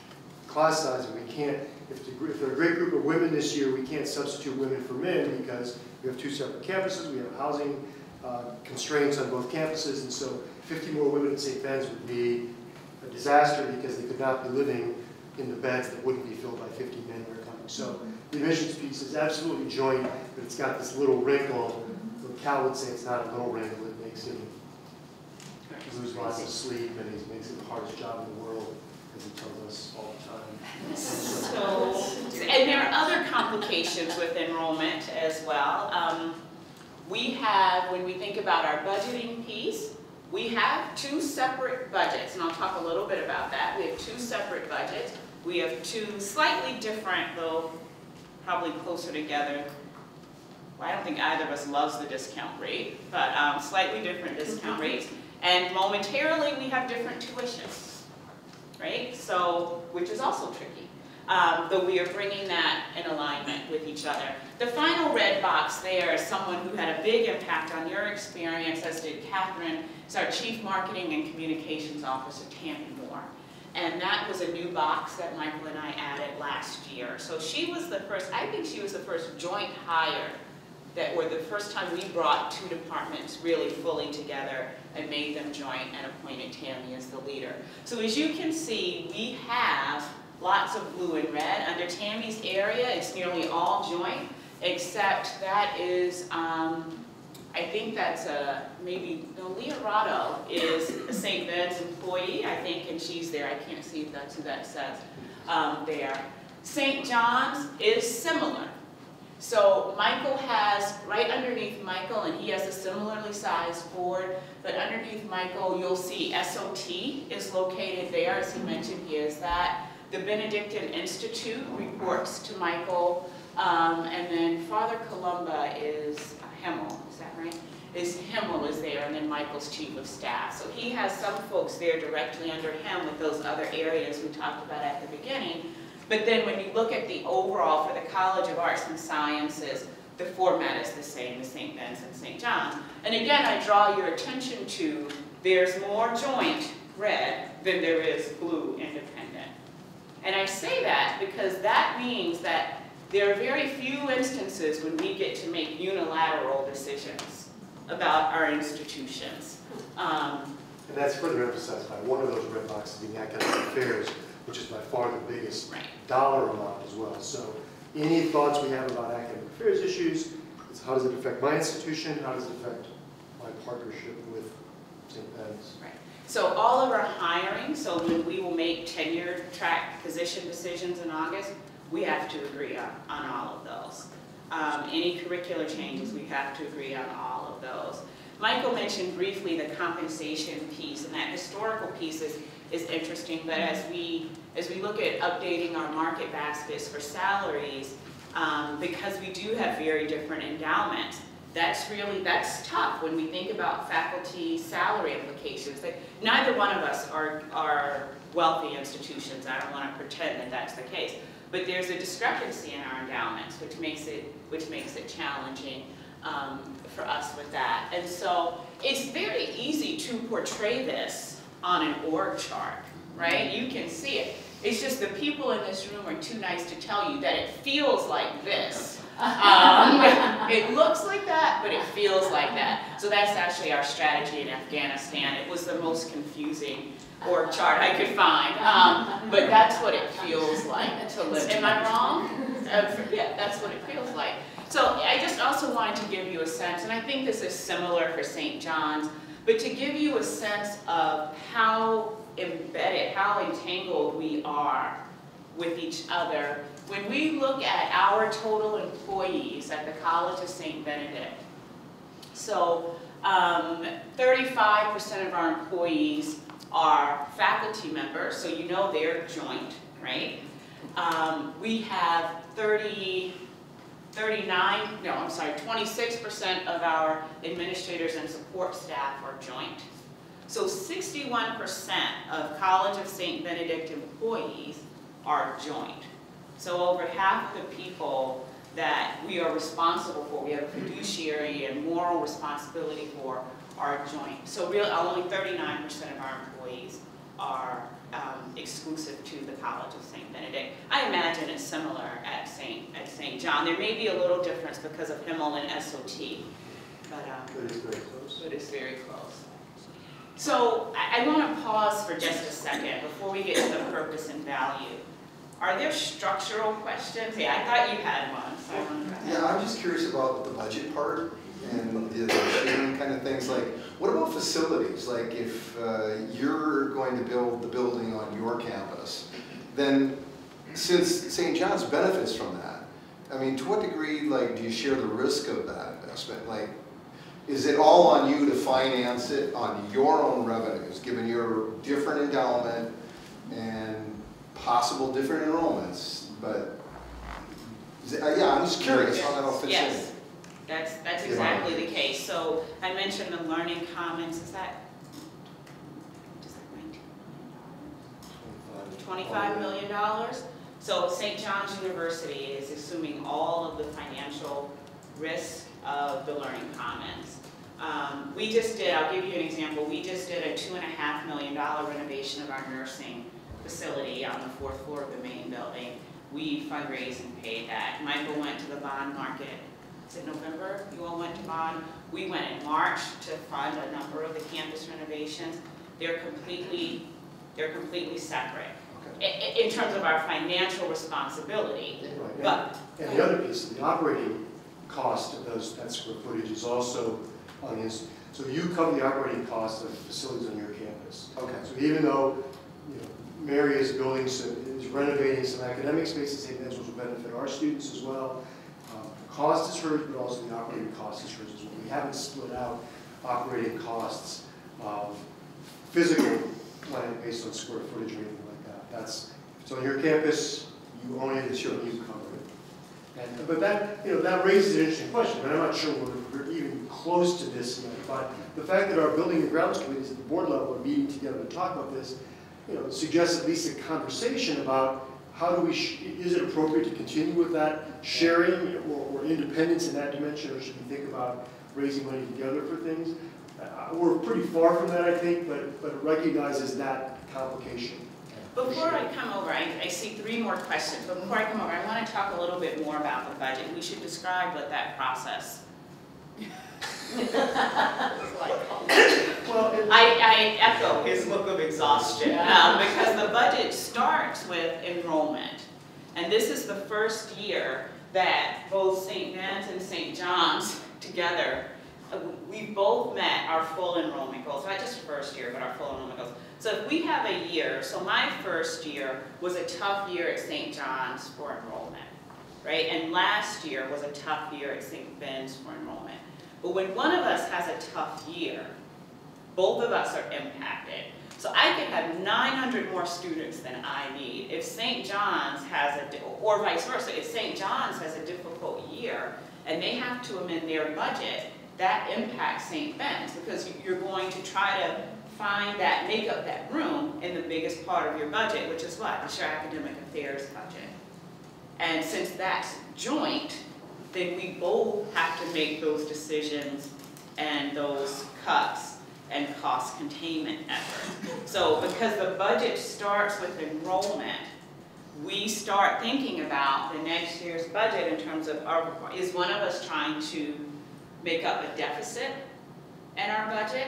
class size, and we can't, if the if there are a great group of women this year, we can't substitute women for men because we have two separate campuses, we have housing uh, constraints on both campuses, and so 50 more women at St. Ben's would be a disaster because they could not be living in the beds that wouldn't be filled by 50 men who are coming. So the admissions piece is absolutely joint, but it's got this little wrinkle. Cal would say it's not a little wrinkle, it makes him lose lots of sleep, and he makes it the hardest job in the world, as he tells us all the time. So, and there are other complications with enrollment as well. Um, We have, when we think about our budgeting piece, we have two separate budgets, and I'll talk a little bit about that. We have two separate budgets. We have two slightly different, though probably closer together. Well, I don't think either of us loves the discount rate, but um, slightly different discount rates. And momentarily, we have different tuitions, right? So, which is also tricky. Um, Though we are bringing that in alignment with each other. The final red box there is someone who had a big impact on your experience, as did Catherine, is our Chief Marketing and Communications Officer, Tammy Moore. And that was a new box that Michael and I added last year. So she was the first, I think she was the first joint hire that were the first time we brought two departments really fully together and made them joint and appointed Tammy as the leader. So as you can see, we have lots of blue and red. Under Tammy's area, it's nearly all joint, except that is, um, I think that's a, maybe, no, Leah Rado is St. Ben's employee, I think, and she's there. I can't see if that's who that says, um, there. St. John's is similar. So Michael has, right underneath Michael, and he has a similarly sized board, but underneath Michael, you'll see SOT is located there, as he mentioned, he is that. The Benedictine Institute reports to Michael, um, and then Father Columba is Himmel, is that right? Is Himmel is there, and then Michael's chief of staff. So he has some folks there directly under him with those other areas we talked about at the beginning. But then when you look at the overall for the College of Arts and Sciences, the format is the same as St. Ben's and St. John's. And again, I draw your attention to, there's more joint red than there is blue independent. And I say that because that means that there are very few instances when we get to make unilateral decisions about our institutions. Um, And that's further emphasized by one of those red boxes being academic affairs, which is by far the biggest dollar amount as well. So any thoughts we have about academic affairs issues, is how does it affect my institution? How does it affect my partnership with St. Ben's? So all of our hiring, so when we will make tenure track position decisions in August, we have to agree on, on all of those. Um, any curricular changes, we have to agree on all of those. Michael mentioned briefly the compensation piece, and that historical piece is, is interesting, but as we, as we look at updating our market baskets for salaries, um, because we do have very different endowments, that's really, that's tough when we think about faculty salary implications. That Neither one of us are, are wealthy institutions, I don't want to pretend that that's the case. But there's a discrepancy in our endowments, which makes it, which makes it challenging um, for us with that. And so it's very easy to portray this on an org chart, right? You can see it. It's just the people in this room are too nice to tell you that it feels like this. Um, it looks like that, but it feels like that. So that's actually our strategy in Afghanistan. It was the most confusing org chart I could find. Um, but that's what it feels like to live. Am I wrong? Uh, yeah, that's what it feels like. So I just also wanted to give you a sense, and I think this is similar for St. John's, but to give you a sense of how embedded, how entangled we are with each other. When we look at our total employees at the College of St. Benedict, so um, 35% of our employees are faculty members, so you know they're joint, right? Um, we have 30, 39, no, I'm sorry, 26% of our administrators and support staff are joint. So 61% of College of St. Benedict employees are joint. So over half of the people that we are responsible for, we have a fiduciary and moral responsibility for, are joint. So really, only 39% of our employees are um, exclusive to the College of St. Benedict. I imagine it's similar at St. at St. John. There may be a little difference because of Himmel and SOT, but, um, That is very close. but it's very close. So I, I want to pause for just a second before we get to the purpose and value. Are there structural questions? Yeah, I thought you had one, so I. Yeah, I'm just curious about the budget part and the sharing kind of things, like, what about facilities? Like, if uh, you're going to build the building on your campus, then since St. John's benefits from that, I mean, to what degree, like, do you share the risk of that investment? Like, is it all on you to finance it on your own revenues, given your different endowment and possible different enrollments? But, it- uh, yeah, I'm just curious how that all fits in. That's, that's exactly the case. So I mentioned the Learning Commons, is that, is that 19 million dollars? $25 million. So St. John's University is assuming all of the financial risk of the Learning Commons. Um, We just did, I'll give you an example, we just did a two and a half million dollar renovation of our nursing facility on the fourth floor of the main building. We fundraised and paid that. Michael went to the bond market, is it November? You all went to bond? We went in March to fund a number of the campus renovations. They're completely, they're completely separate Okay. i- i- in terms of our financial responsibility. Right, and- But, And the other piece, of the operating cost of those, that square footage is also on the, ins- so you cover the operating cost of facilities on your campus. Okay. So even though, you know, Mary is building some, is renovating some academic spaces, St. Ben's which will benefit our students as well. Um, the Cost is hers, but also the operating cost is hers as well. We haven't split out operating costs of physical plant based on square footage or anything like that. That's, so on your campus, you own it, sure, you cover it. And, but that, you know, that raises an interesting question, and I'm not sure we're, we're even close to this yet, but the fact that our building and grounds committees at the board level are meeting together to talk about this, you know, suggests at least a conversation about how do we, is it appropriate to continue with that sharing or, or independence in that dimension, or should we think about raising money together for things? Uh, we're pretty far from that, I think, but, but it recognizes that complication. before I come over, I, I see three more questions, but before I come over, I want to talk a little bit more about the budget. We should describe what that process. Well, I, I echo his look of exhaustion, um, because the budget starts with enrollment. And this is the first year that both St. Ben's and St. John's together, uh, we both met our full enrollment goals, not just first year, but our full enrollment goals. So if we have a year, so my first year was a tough year at St. John's for enrollment, right? And last year was a tough year at St. Ben's for enrollment. But when one of us has a tough year, both of us are impacted. So I could have 900 more students than I need. If St. John's has a, or vice versa, if St. John's has a difficult year and they have to amend their budget, that impacts St. Ben's because you're going to try to find that, make up that room in the biggest part of your budget, which is what? It's your academic affairs budget. And since that's joint, then we both have to make those decisions and those cuts and cost containment efforts. So because the budget starts with enrollment, we start thinking about the next year's budget in terms of, are, is one of us trying to make up a deficit in our budget?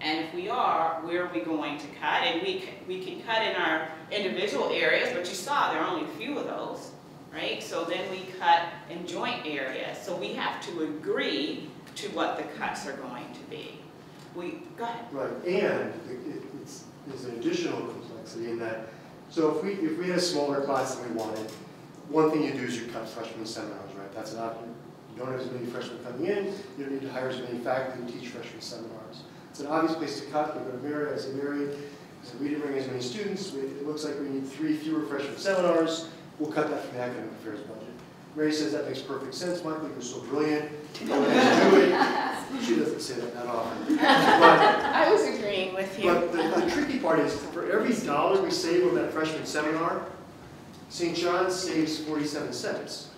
And if we are, where are we going to cut? And we, we can cut in our individual areas, but you saw there are only a few of those, right? So then we cut in joint areas. So we have to agree to what the cuts are going to be. We, go ahead. Right, and it- it's, there's an additional complexity in that So if we, if we had a smaller class than we wanted, one thing you do is you cut freshman seminars, right? That's an option. You don't have as many freshmen coming in, you don't need to hire as many faculty to teach freshman seminars. It's an obvious place to cut, to Mary, I say, Mary, we didn't bring as many students, We- it looks like we need three fewer freshman seminars, we'll cut that from the academic affairs budget. Mary says, that makes perfect sense, Michael, you're so brilliant, go ahead and do it. She doesn't say that that often. But I was agreeing with you. but the, the tricky part is, for every dollar we save on that freshman seminar, St. John's saves forty-seven cents.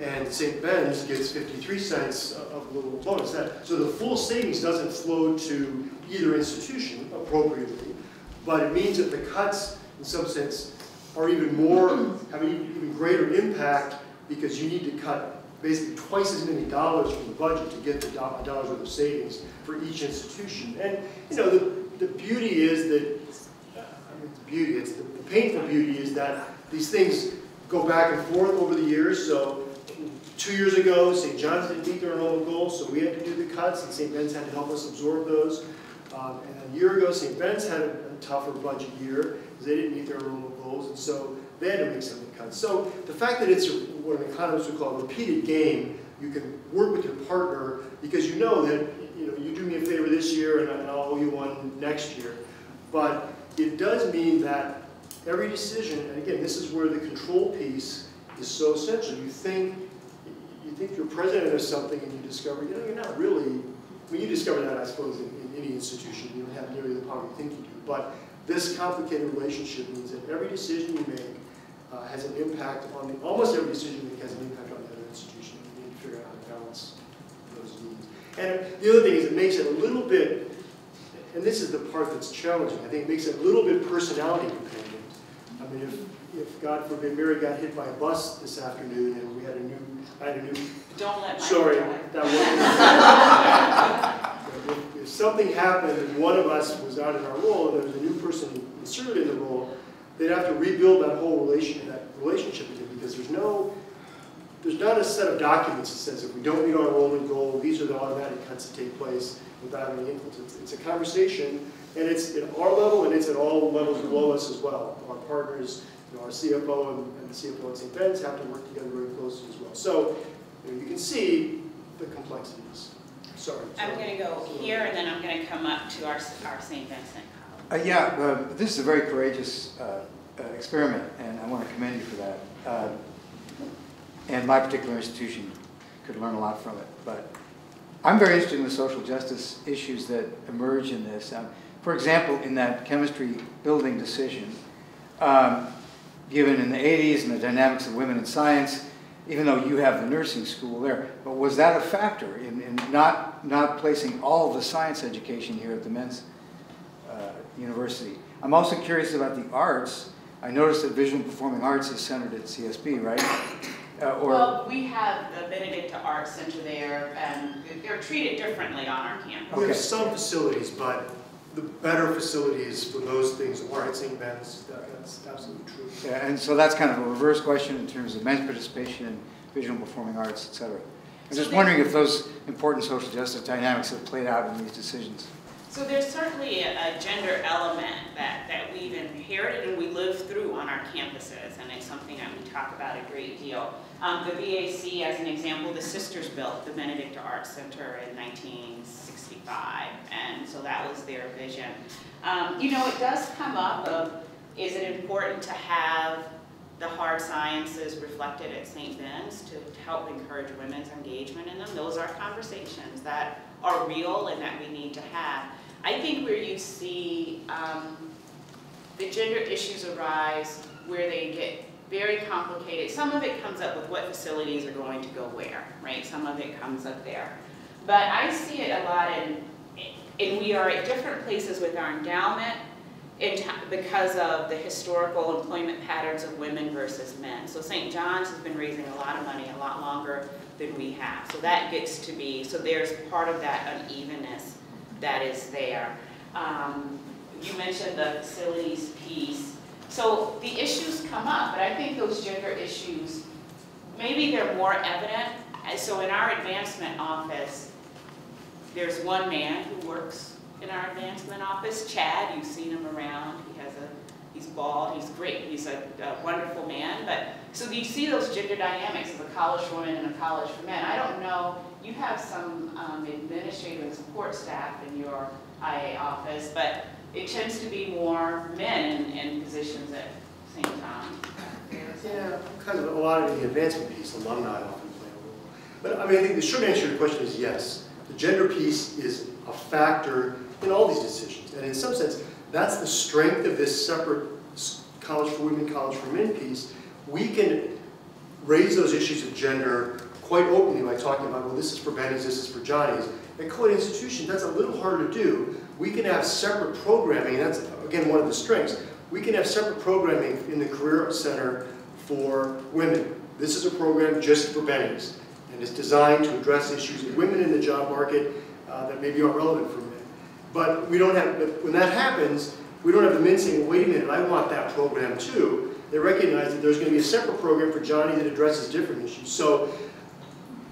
And St. Ben's gets fifty-three cents of of a little bonus. That, so the full savings doesn't flow to either institution appropriately, but it means that the cuts, in some sense, are even more, have an even greater impact because you need to cut basically twice as many dollars from the budget to get the do- dollars worth of savings for each institution. And, you know, the, the beauty is that, I mean, the beauty, it's, the the painful beauty is that these things go back and forth over the years, so two years ago, St. John's didn't meet their enrollment goals, so we had to do the cuts, and St. Ben's had to help us absorb those. Um, and a year ago, St. Ben's had a a tougher budget year, because they didn't meet their enrollment goals, and so they had to make some cuts. So the fact that it's what an economist would call a repeated game, you can work with your partner, because you know that, you know, you do me a favor this year, and and I'll owe you one next year. But it does mean that every decision, and again, this is where the control piece is so essential. You think, you think you're president of something and you discover, you know, you're not really, when you discover that, I suppose, in, in any institution, you don't have nearly the power you think you do. But this complicated relationship means that every decision you make uh, has an impact on the, almost every decision you make has an impact on the other institution. You need to figure out how to balance those needs. And the other thing is it makes it a little bit, and this is the part that's challenging, I think it makes it a little bit personality dependent. I mean, if, if God forbid Mary got hit by a bus this afternoon and we had a new, I had a new, Don't let sorry, that wasn't. If- something happened and one of us was out in our role and there was a new person inserted in the role, they'd have to rebuild that whole relation, that relationship again, because there's no, there's not a set of documents that says if we don't meet our enrollment goal, these are the automatic cuts that take place without any influence. It's, it's a conversation, and it's at our level, and it's at all levels below us as well. Our partners, you know, our CFO and, and the CFO at St. Ben's have to work together very closely as well. So, you know, you can see the complexities. Sorry. I'm gonna go here, and then I'm gonna come up to our, our St. Vincent Uh, Yeah, uh, this is a very courageous uh, uh, experiment, and I want to commend you for that. Uh, And my particular institution could learn a lot from it. But I'm very interested in the social justice issues that emerge in this. Um, For example, in that chemistry building decision, um, given in the 80s and the dynamics of women in science, even though you have the nursing school there, but was that a factor in, in not, not placing all the science education here at the men's uh, university. I'm also curious about the arts. I noticed that visual and performing arts is centered at CSB, right? Uh, Or, Well, we have the Benedicta Arts Center there, and they're treated differently on our campus. We Okay. have some facilities, but the better facilities for those things are at St. Ben's. That- That's absolutely true. yeah, and so that's kind of a reverse question in terms of men's participation in visual and performing arts, et cetera. I'm just wondering if those important social justice dynamics have played out in these decisions. So there's certainly a a gender element that, that we've inherited and we live through on our campuses, and it's something that we talk about a great deal. Um, the VAC, as an example, the sisters built the Benedicta Arts Center in 1965, and so that was their vision. Um, you know, it does come up of, is it important to have the hard sciences reflected at St. Ben's to help encourage women's engagement in them? Those are conversations that are real and that we need to have. I think where you see um, the gender issues arise, where they get very complicated, some of it comes up with what facilities are going to go where, right? Some of it comes up there. But I see it a lot in, and we are at different places with our endowment because of the historical employment patterns of women versus men. So St. John's has been raising a lot of money a lot longer than we have. So that gets to be, so there's part of that unevenness that is there. Um, You mentioned the facilities piece. So the issues come up, but I think those gender issues, maybe they're more evident. And so in our advancement office, there's one man who works in our advancement office, Chad, you've seen him around. He has a, he's bald, he's great, he's a a wonderful man, but, so you see those gender dynamics of a college for women and a college for men. I don't know, you have some um, administrative and support staff in your IA office, but it tends to be more men in, positions at St. John's. Yeah, kind of a lot of the advancement piece, alumni often play a role. But I mean, I think the short answer to your question is yes. The gender piece is a factor in all these decisions. And in some sense, that's the strength of this separate college for women, college for men piece. We can raise those issues of gender quite openly by talking about, well, this is for Benny's, this is for Johnny's. At co-ed institutions, that's a little harder to do. We can have separate programming, and that's, again, one of the strengths. We can have separate programming in the Career Center for women. This is a program just for Benny's, and it's designed to address issues of women in the job market uh, that maybe aren't relevant for. But we don't have, when that happens, we don't have the men saying, wait a minute, I want that program too. They recognize that there's going to be a separate program for Johnny that addresses different issues. So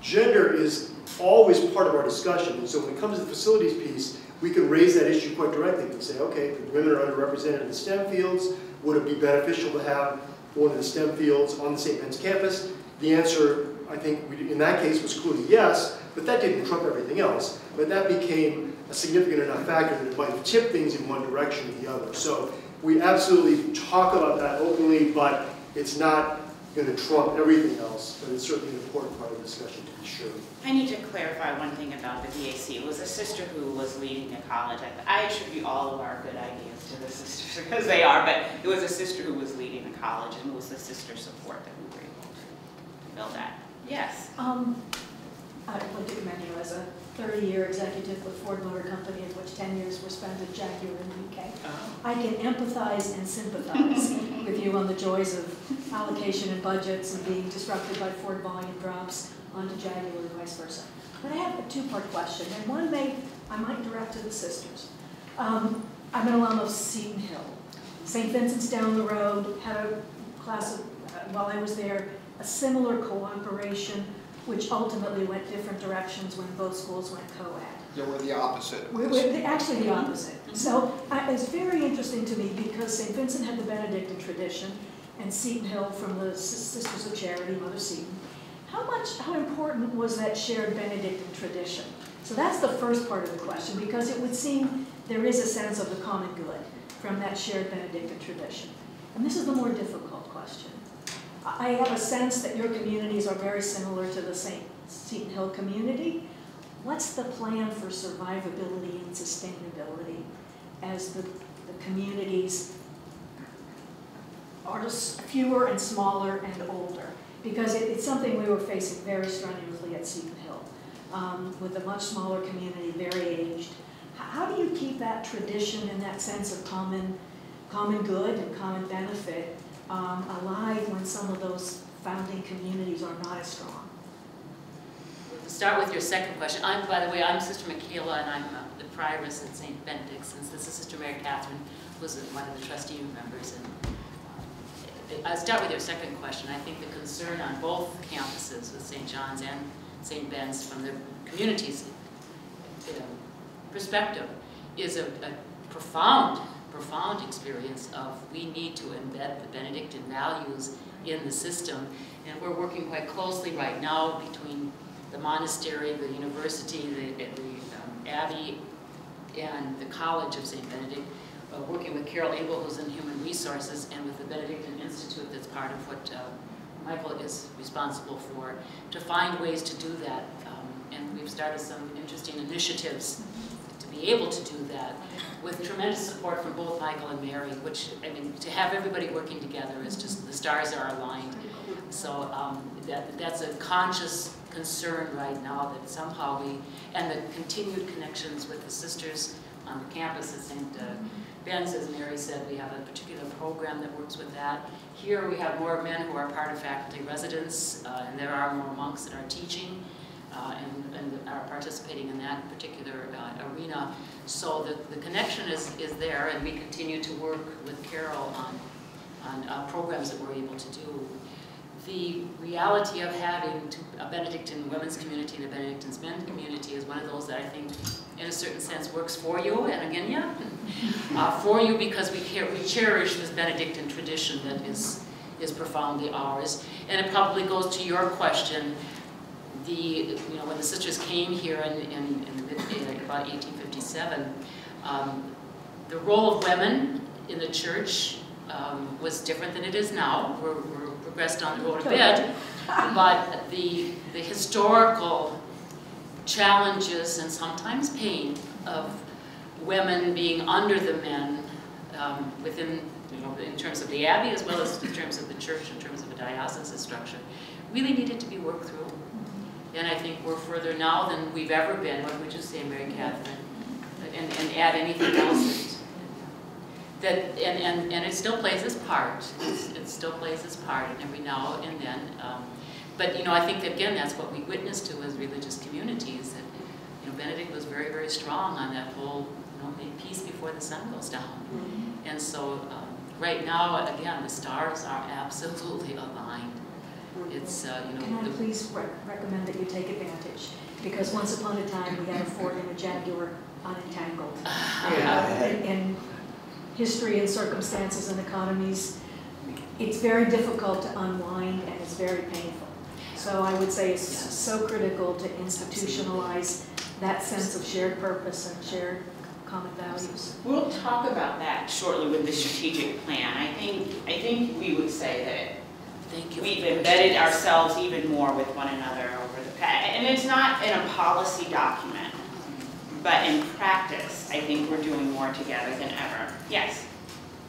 gender is always part of our discussion, and so when it comes to the facilities piece, we can raise that issue quite directly. Can say, okay, women are underrepresented in the STEM fields, would it be beneficial to have one of the STEM fields on the St. Ben's campus? The answer, I think, in that case was clearly yes, but that didn't trump everything else. But that became a significant enough factor that it might have tipped things in one direction or the other. So we absolutely talk about that openly, but it's not going to trump everything else, but it's certainly an important part of the discussion to be sure. I need to clarify one thing about the VAC. It was a sister who was leading the college. I I attribute all of our good ideas to the sisters because they are, but it was a sister who was leading the college and it was the sister support that we were able to build that. Yes. Um, I'd like to as a 30-year executive with Ford Motor Company, of which 10 years were spent at Jaguar in the UK. I can empathize and sympathize with you on the joys of allocation and budgets and being disrupted by Ford volume drops onto Jaguar and vice versa. But I have a two-part question, and one may, I might direct to the sisters. Um, I'm an alum of Seton Hill. St. Vincent's down the road, had a class of, uh, while I was there, a similar cooperation, which ultimately went different directions when both schools went co-ed. Yeah, we're the opposite We're, we're actually the mm-hmm. opposite. Mm-hmm. So I- it's very interesting to me because St. Vincent had the Benedictine tradition and Seton Hill from the Sisters of Charity, Mother Seton. How much, how important was that shared Benedictine tradition? So that's the first part of the question because it would seem there is a sense of the common good from that shared Benedictine tradition. And this is the more difficult question. I have a sense that your communities are very similar to the St. Seton Hill community. What's the plan for survivability and sustainability as the, the communities are fewer and smaller and older? Because it, it's something we were facing very strenuously at Seton Hill, um, with a much smaller community, very aged. How do you keep that tradition and that sense of common, common good and common benefit um, alive when some of those founding communities are not as strong? Start with your second question, I'm, by the way, I'm Sister Michaela, and I'm uh, the prioress at St. Benedict's, and this is Sister Mary Catherine, was one of the trustee members. And uh, I'll start with your second question. I think the concern on both campuses with St. John's and St. Ben's from the community's you know, perspective is a a profound, profound experience of we need to embed the Benedictine values in the system. And we're working quite closely right now between the monastery, the university, the, the um, abbey, and the College of St. Benedict, uh, working with Carol Abel, who's in Human Resources, and with the Benedictine Institute, that's part of what uh, Michael is responsible for, to find ways to do that. Um, And we've started some interesting initiatives able to do that, with tremendous support from both Michael and Mary, which, I mean, to have everybody working together is just, the stars are aligned. So um, that, that's a conscious concern right now that somehow we, and the continued connections with the sisters on the campus at St. uh, Ben's, as Mary said, we have a particular program that works with that. Here we have more men who are part of faculty residence, uh, and there are more monks that are teaching uh, and, and are participating in that particular uh, arena. So the, the connection is, is there, and we continue to work with Carol on, on uh, programs that we're able to do. the reality of having to- a Benedictine women's community and a Benedictine men's community is one of those that I think, in a certain sense, works for you, and again, yeah, uh, for you because we care, we cherish this Benedictine tradition that is, is profoundly ours. And it probably goes to your question, the, you know, when the sisters came here in, in, in the mid, like about 1857, um, the role of women in the church um, was different than it is now. We're, we're progressed down the road a bit, but the, the historical challenges and sometimes pain of women being under the men um, within, you know, in terms of the abbey as well as in terms of the church, in terms of a diocesan structure, really needed to be worked through. And I think we're further now than we've ever been. What would you say, Mary Catherine? And, and add anything else that, and, and, and it still plays its part. It's, it still plays its part and every now and then. Um, but, you know, I think that, again, that's what we witness to as religious communities. That, you know, Benedict was very, very strong on that whole, you know, make peace before the sun goes down. And so, um, right now, again, the stars are absolutely aligned. It's, uh, you Can I the, please rec- recommend that you take advantage? Because once upon a time, we had a Ford and a Jaguar unentangled. Uh, In in history and circumstances and economies, it's very difficult to unwind and it's very painful. So I would say it's Yes. so critical to institutionalize that sense of shared purpose and shared common values. We'll talk about that shortly with the strategic plan. I think, I think we would say that you. We've embedded ourselves even more with one another over the past, and it's not in a policy document, but in practice, I think we're doing more together than ever. Yes?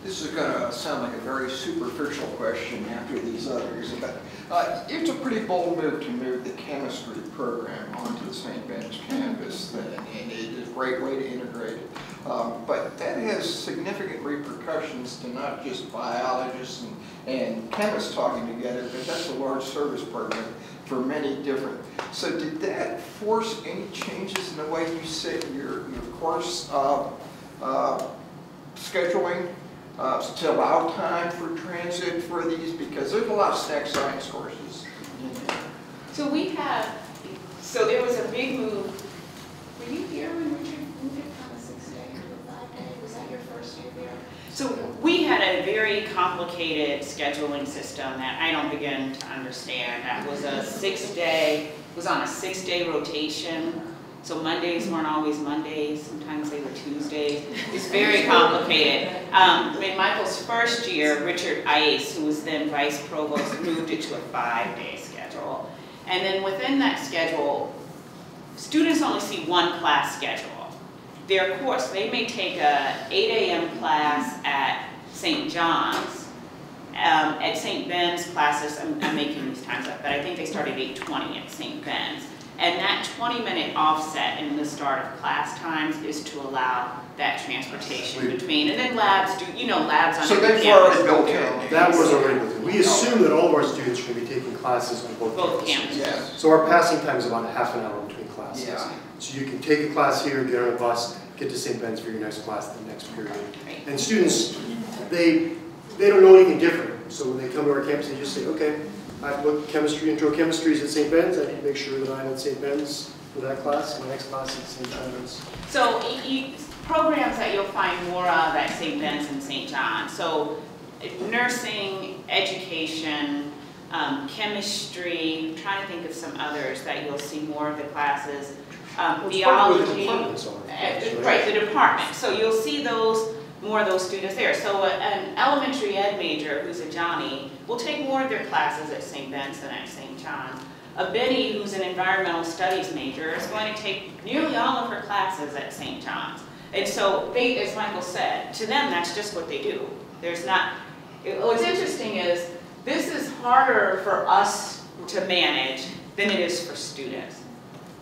This is gonna sound like a very superficial question after these others, but uh, it's a pretty bold move to move the chemistry program onto the St. Ben's campus, and and it is a great way to integrate it. Um, But that has significant repercussions to not just biologists and- and chemists talking together, but that's a large service program for many different. So did that force any changes in the way you set your, your course uh, uh, scheduling uh, to allow time for transit for these, because there's a lot of snack science courses. So we have, so there was a big move, were you here when Richard moved it from a six-day to a five-day? Was that your first year there? So we had a very complicated scheduling system that I don't begin to understand. That was a six-day, was on a six-day rotation. So Mondays weren't always Mondays, sometimes they were Tuesdays. It's very complicated. Um, in Michael's first year, Richard Ice, who was then vice provost, moved it to a five-day schedule. And then within that schedule, students only see one class schedule. Their course, they may take a 8 AM class at St. John's. Um, at St. Ben's classes, I'm, I'm making these times up, but I think they start at 8:20 at St. Ben's. And that 20-minute offset in the start of class times is to allow that transportation Sweet. between. And then labs do, you know, labs on So every they've already built in. That was already, built in. we assume that all of our students are going to be taking classes on both Both campuses. campuses. Yes. So our passing time is about a half an hour between classes. Yeah. So you can take a class here, get on a bus, get to St. Ben's for your next class the next period. And students, they, they don't know anything different. So when they come to our campus, they just say, okay, I've looked chemistry, intro chemistry is at St. Ben's, I need to make sure that I'm at St. Ben's for that class, my next class is at St. John's. So y- y- programs that you'll find more of at St. Ben's and St. John. So nursing, education, um, chemistry, I'm trying to think of some others that you'll see more of the classes. Um, Well, it's probably where the Biology. departments are, of Uh, Right, the department, so you'll see those, more of those students there. So a- an elementary ed major who's a Johnny will take more of their classes at St. Ben's than at St. John's. A Bennie who's an environmental studies major is going to take nearly all of her classes at St. John's. And so they, as Michael said, to them, that's just what they do. There's not, it- what's interesting is, this is harder for us to manage than it is for students.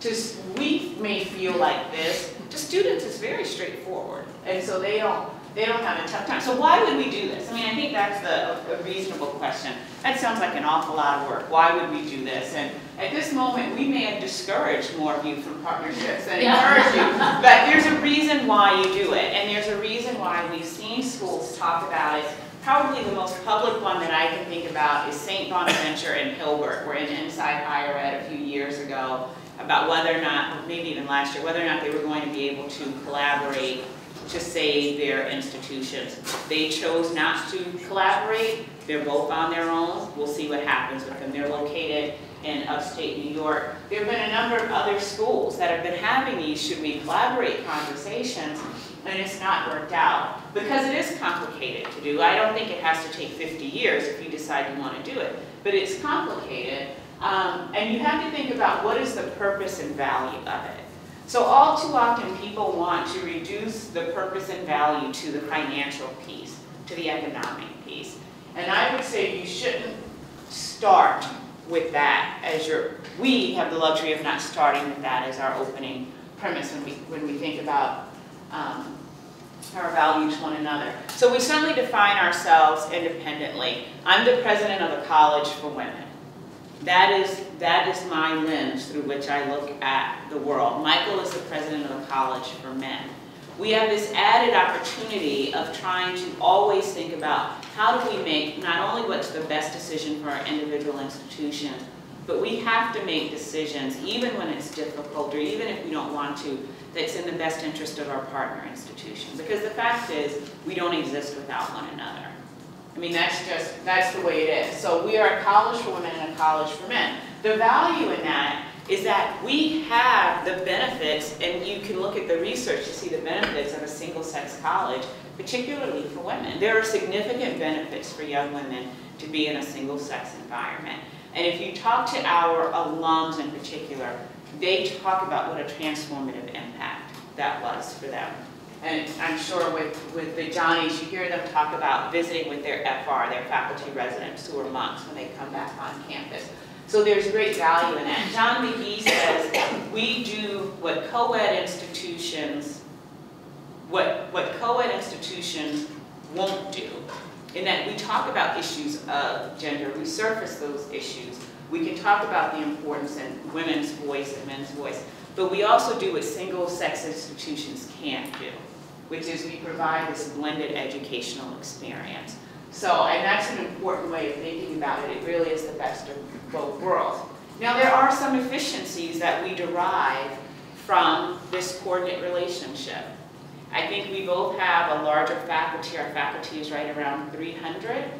Just, we may feel like this, to students, it's very straightforward, and so they don't, they don't have a tough time. So why would we do this? I mean, I think that's the, a reasonable question. That sounds like an awful lot of work, why would we do this? And at this moment, we may have discouraged more of you from partnerships than Yeah. encouraged you. But there's a reason why you do it, and there's a reason why we've seen schools talk about it probably the most public one that I can think about is St. Bonaventure and Hilbert were in Inside Higher Ed a few years ago about whether or not, maybe even last year, whether or not they were going to be able to collaborate to save their institutions. They chose not to collaborate. They're both on their own. We'll see what happens with them. They're located in upstate New York. There have been a number of other schools that have been having these should we collaborate conversations, and it's not worked out because it is complicated to do. I don't think it has to take 50 years if you decide you want to do it, but it's complicated. Um, and you have to think about what is the purpose and value of it. So all too often, people want to reduce the purpose and value to the financial piece, to the economic piece. And I would say you shouldn't start with that as your, we have the luxury of not starting with that as our opening premise when we, when we think about um, our value to one another. So we certainly define ourselves independently. I'm the president of the College for Women. That is, that is my lens through which I look at the world. Michael is the president of the College for Men. We have this added opportunity of trying to always think about how do we make not only what's the best decision for our individual institution, but we have to make decisions, even when it's difficult or even if we don't want to, that's in the best interest of our partner institution. Because the fact is, we don't exist without one another. I mean, that's just, that's the way it is. So we are a college for women and a college for men. The value in that is that we have the benefits, and you can look at the research to see the benefits of a single-sex college, particularly for women. There are significant benefits for young women to be in a single-sex environment. And if you talk to our alums in particular, they talk about what a transformative impact that was for them. And I'm sure with, with the Johnnies, you hear them talk about visiting with their FR, their faculty residents who are monks when they come back on campus. So there's great value in that. Jon McGee says we do what co-ed institutions, what, what co-ed institutions won't do, in that we talk about issues of gender, we surface those issues, we can talk about the importance in women's voice and men's voice, but we also do what single-sex institutions can't do, which is we provide this blended educational experience. So, and that's an important way of thinking about it. It really is the best of both worlds. Now, there are some efficiencies that we derive from this coordinate relationship. I think we both have a larger faculty. Our faculty is right around 300.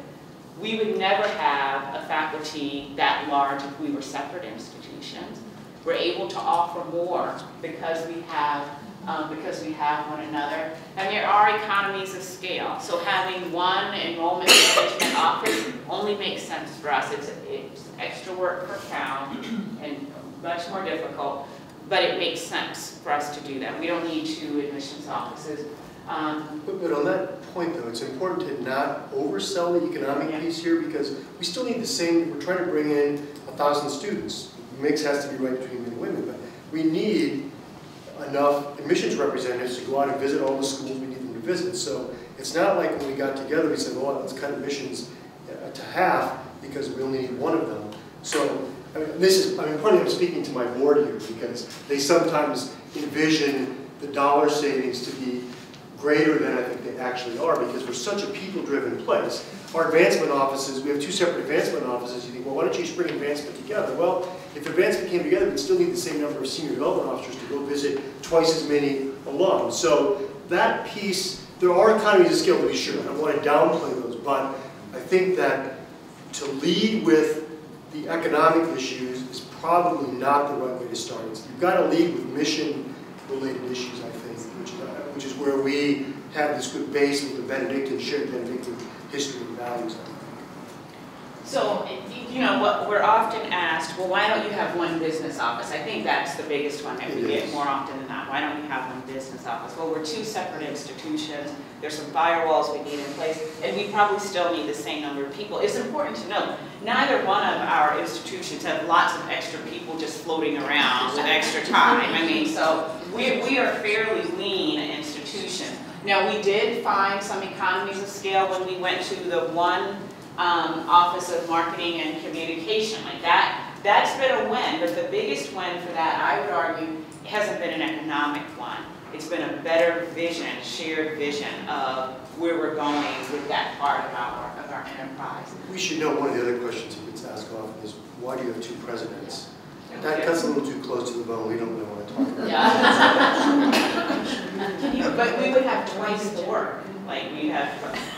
We would never have a faculty that large if we were separate institutions. We're able to offer more because we have um, because we have one another. And there are economies of scale. So having one enrollment management office only makes sense for us. It's, it's extra work per town and much more difficult, but it makes sense for us to do that. We don't need two admissions offices. Um, But, but on that point though, it's important to not oversell the economic Yeah. piece here because we still need the same, we're trying to bring in a thousand students. Mix has to be right between men and women, but we need enough admissions representatives to go out and visit all the schools we need them to visit. So it's not like when we got together, we said, well, let's cut admissions uh, to half because we only need one of them. So, I mean, this is, I mean, partly I'm speaking to my board here because they sometimes envision the dollar savings to be greater than I think they actually are because we're such a people-driven place. Our advancement offices, we have two separate advancement offices. You think, well, why don't you just bring advancement together? Well, if advancement came together, we'd still need the same number of senior development officers to go visit twice as many alums. So that piece, there are economies of scale to be sure. I don't want to downplay those, but I think that to lead with the economic issues is probably not the right way to start. You've got to lead with mission-related issues, I think, which, is where we have this good base of the Benedictine, shared Benedictine history and values. So, you know, what we're often asked, well, why don't you have one business office? I think that's the biggest one that we get more often than not. Why don't you have one business office? Well, we're two separate institutions. There's some firewalls we need in place, and we probably still need the same number of people. It's important to note, neither one of our institutions have lots of extra people just floating around with extra time. I mean, so we, we are fairly lean institution. Now, we did find some economies of scale when we went to the one um, Office of Marketing and Communication, like that, that's been a win, but the biggest win for that, I would argue, hasn't been an economic one. It's been a better vision, shared vision of where we're going with that part of our, of our enterprise. We should know, one of the other questions he gets asked often is, why do you have two presidents? That cuts a little too close to the bone, we don't really want to talk about that. Yeah. But we would have twice the work, like we have,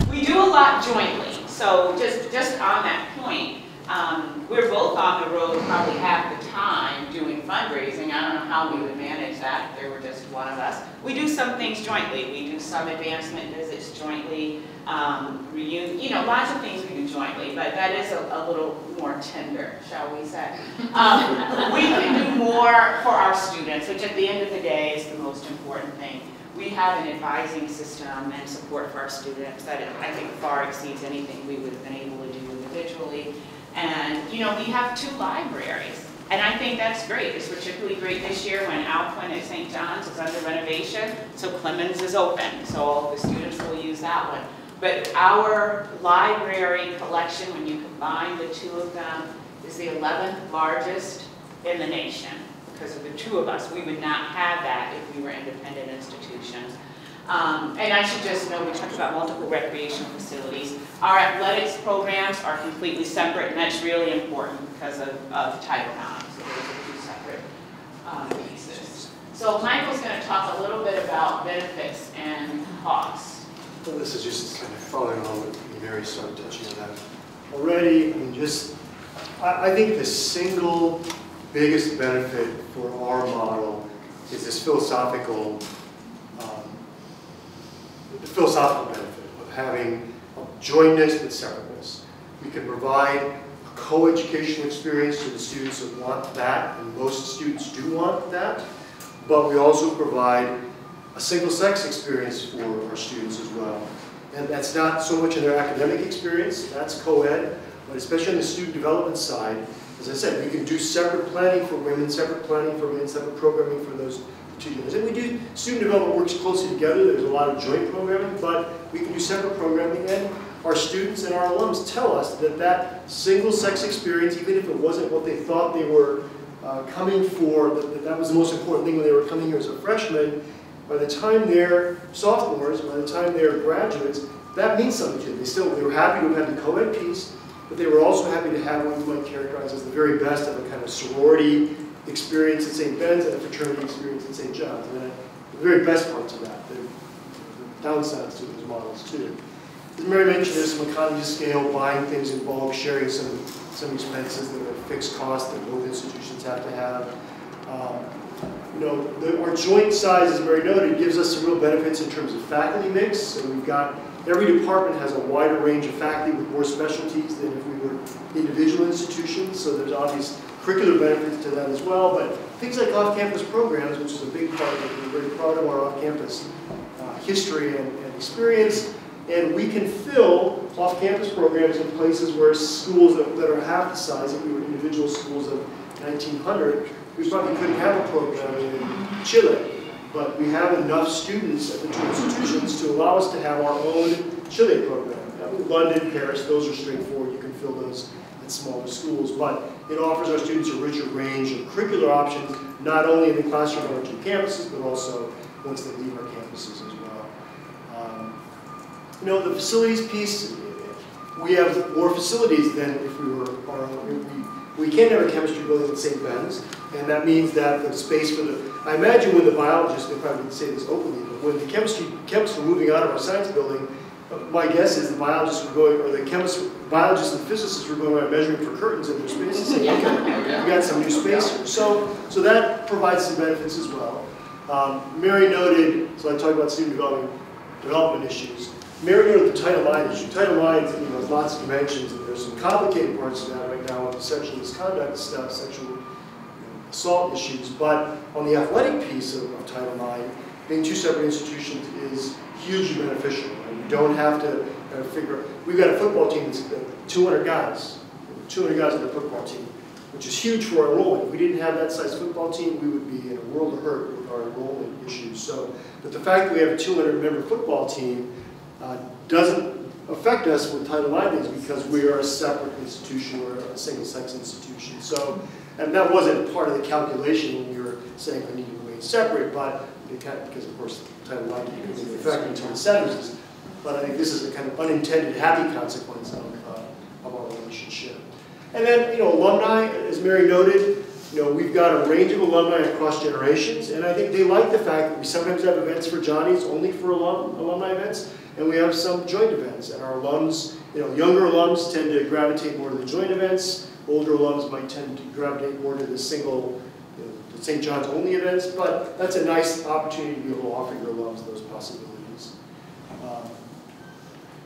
we do a lot jointly. So just, just on that point, um, we're both on the road probably half the time doing fundraising. I don't know how we would manage that if there were just one of us. We do some things jointly. We do some advancement visits jointly, um, you know, lots of things we do jointly, but that is a, a little more tender, shall we say. Um, we can do more for our students, which at the end of the day is the most important thing. We have an advising system and support for our students that I think far exceeds anything we would have been able to do individually. And, you know, we have two libraries. And I think that's great. It's particularly great this year when Alcuin at St. John's is under renovation, so Clemens is open, so all the students will use that one. But our library collection, when you combine the two of them, is the 11th largest in the nation. Because of the two of us, we would not have that if we were independent institutions. Um, And I should just note, we talked about multiple recreation facilities. Our athletics programs are completely separate, and that's really important because of of Title IX. So those are two separate um, pieces. So Michael's going to talk a little bit about benefits and costs. Well, this is just kind of following on what Mary started touching on that already. I mean, just, I, I think the single biggest benefit for our model is this philosophical, um, the philosophical benefit of having jointness but separateness. We can provide a co-educational experience to the students that want that, and most students do want that, but we also provide a single-sex experience for our students as well. And that's not so much in their academic experience, that's co-ed, but especially on the student development side, as I said, we can do separate planning for women, separate planning for men, separate programming for those two units. And we do, student development works closely together, there's a lot of joint programming, but we can do separate programming, and our students and our alums tell us that that single-sex experience, even if it wasn't what they thought they were uh, coming for, that, that that was the most important thing when they were coming here as a freshman, by the time they're sophomores, by the time they're graduates, that means something to them. They still, they were happy to have had the co-ed piece, but they were also happy to have what you might characterize as the very best of a kind of sorority experience at St. Ben's and a fraternity experience at St. John's. And the very best parts of that, the, the downsides to those models too. As Mary mentioned, there's some economies of scale, buying things in bulk, sharing some, some expenses that are fixed costs that both institutions have to have. Um, you know, the, our joint size, as Mary noted, gives us some real benefits in terms of faculty mix. So we've got, every department has a wider range of faculty with more specialties than if we were individual institutions. So there's obvious curricular benefits to that as well. But things like off-campus programs, which is a big part of it, we're very proud of our off-campus uh, history and, and experience. And we can fill off-campus programs in places where schools that, that are half the size, if we were individual schools of 1900, we probably couldn't have a program in Chile. But we have enough students at the two institutions to allow us to have our own Chile program. London, Paris, those are straightforward. You can fill those at smaller schools. But it offers our students a richer range of curricular options, not only in the classroom on our two campuses, but also once they leave our campuses as well. Um, you know, the facilities piece, we have more facilities than if we were our own. We, we can't have a chemistry building at St. Ben's, and that means that the space for the, I imagine when the biologists, they probably didn't say this openly, but when the chemistry, chemists were moving out of our science building, my guess is the biologists were going, or the chemists, biologists and physicists were going around measuring for curtains in their spaces, saying, okay, we got some new space here. So, so that provides some benefits as well. Um, Mary noted, so I talked about student development, development issues. Mary noted the Title IX issue. Title IX, you know, has lots of dimensions, and there's some complicated parts to that right now sexual misconduct stuff, sexual assault issues. But on the athletic piece of, of Title IX, being two separate institutions is hugely beneficial. Right? You don't have to of figure. We've got a football team that's uh, 200 guys, 200 guys on the football team, which is huge for our enrollment. If we didn't have that size football team, we would be in a world of hurt with our enrollment issues. So, but the fact that we have a 200-member football team uh, doesn't affect us with Title IX because we are a separate institution, we're a single-sex institution. So, and that wasn't part of the calculation when we were saying we need to remain separate, but because of course, Title IX didn't come into effect until the seventies. But I think this is a kind of unintended happy consequence of, uh, of our relationship. And then, you know, alumni, as Mary noted, you know, we've got a range of alumni across generations, and I think they like the fact that we sometimes have events for Johnnies only for alum, alumni events, and we have some joint events. And our alums, you know, younger alums tend to gravitate more to the joint events, older alums might tend to gravitate more to the single, you know, the St. John's only events, but that's a nice opportunity to be able to offer your alums those possibilities. Um,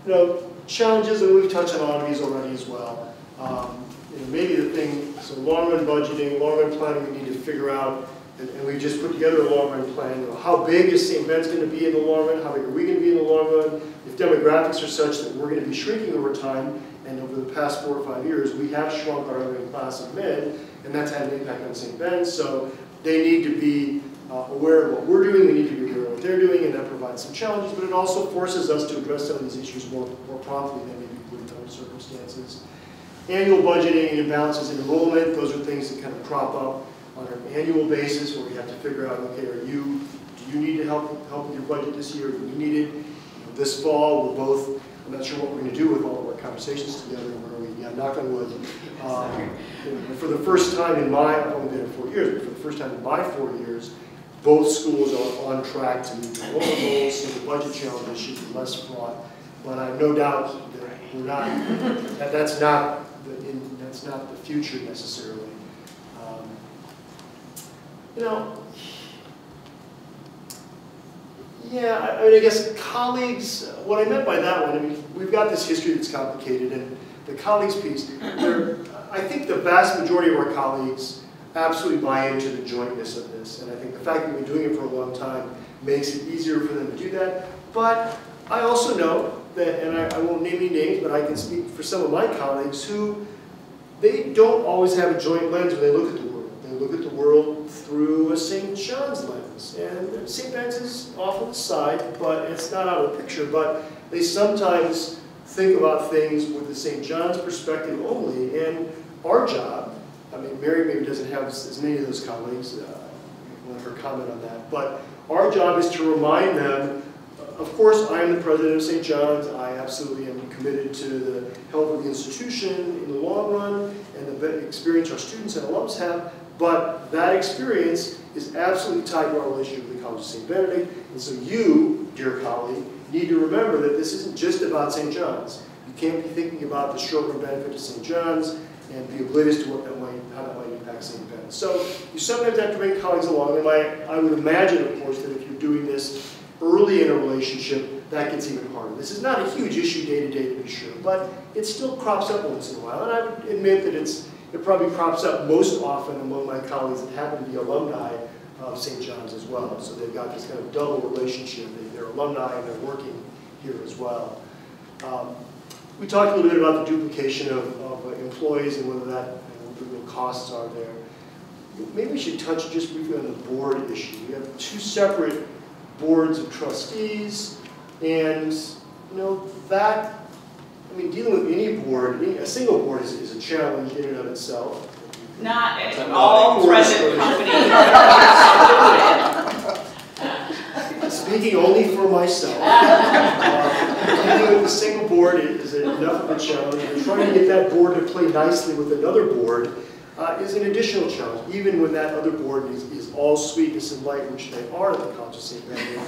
you know, challenges, and we've touched on a lot of these already as well. Um, you know, maybe the thing, so long-run budgeting, long-run planning, we need to figure out, and, we just put together a long-run plan, you know, how big is St. Ben's gonna be in the long run, how big are we gonna be in the long run? If demographics are such that we're gonna be shrinking over time, and over the past four or five years, we have shrunk our every class of men, and that's had an impact on St. Ben's, so they need to be uh, aware of what we're doing, we need to be aware of what they're doing, and that provides some challenges, but it also forces us to address some of these issues more, more promptly than maybe we would in other circumstances. Annual budgeting and imbalances in enrollment, those are things that kind of crop up on an annual basis where we have to figure out, okay, are you, do you need to help, help with your budget this year, do you need it? You know, This fall, we're both, I'm not sure what we're gonna do with all of our conversations together, where we, yeah, knock on wood. Um, For the first time in my, I've only been here four years, but for the first time in my four years, both schools are on track to meet the enrollment goals, so the budget challenges should be less fraught. But I have no doubt that we're not, that that's not, the in- that's not the future necessarily. Um, You know, yeah, I- mean, I guess colleagues, what I meant by that one, I mean, we've got this history that's complicated, and the colleagues piece, I think the vast majority of our colleagues absolutely buy into the jointness of this, and I think the fact that we've been doing it for a long time makes it easier for them to do that. But I also know that, and I I won't name any names, but I can speak for some of my colleagues who, they don't always have a joint lens when they look at the world. They look at the world through a St. John's lens. And St. Ben's is off on the side, but it's not out of the picture. But they sometimes think about things with the St. John's perspective only. And our job, I mean, Mary maybe doesn't have as as many of those colleagues, uh, let her comment on that. But our job is to remind them, of course, I am the president of St. John's. I absolutely am committed to the health of the institution in the long run and the experience our students and alums have. But that experience is absolutely tied to our relationship with the College of St. Benedict. And so you, dear colleague, need to remember that this isn't just about St. John's. You can't be thinking about the short-run benefit to St. John's and be oblivious to what that might, how that might impact St. Ben's. So you sometimes have to bring colleagues along. And my, I would imagine, of course, that if you're doing this early in a relationship, that gets even harder. This is not a huge issue day to day to be sure, but it still crops up once in a while. And I would admit that it's, it probably crops up most often among my colleagues that happen to be alumni of St. John's as well. So they've got this kind of double relationship. They- They're alumni and they're working here as well. Um, We talked a little bit about the duplication of, of uh, employees and whether that, you know, real costs are there. Maybe we should touch just briefly on the board issue. We have two separate boards of trustees, and, you know, that, I mean, dealing with any board, any- a single board is, is a challenge in and of itself. Not Not all all present boards. companies. Speaking only for myself, uh, dealing with a single board is enough of a challenge, and trying to get that board to play nicely with another board uh, is an additional challenge, even when that other board is, is all sweetness and light, which they are at the College of St. Benedict.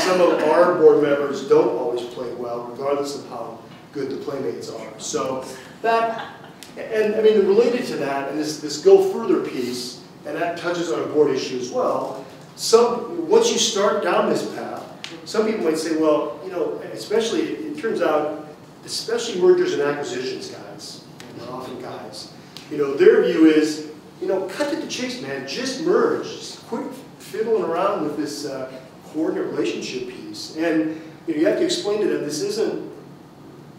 Some of our board members don't always play well, regardless of how good the playmates are. So that, and I mean, related to that, and this, this go further piece, and that touches on a board issue as well, some, once you start down this path, some people might say, well, you know, especially, it turns out, especially mergers and acquisitions guys, and often guys, you know, their view is, you know, cut to the chase, man, just merge, just quit fiddling around with this uh, coordinate relationship piece. And, you know, you have to explain to them, this isn't,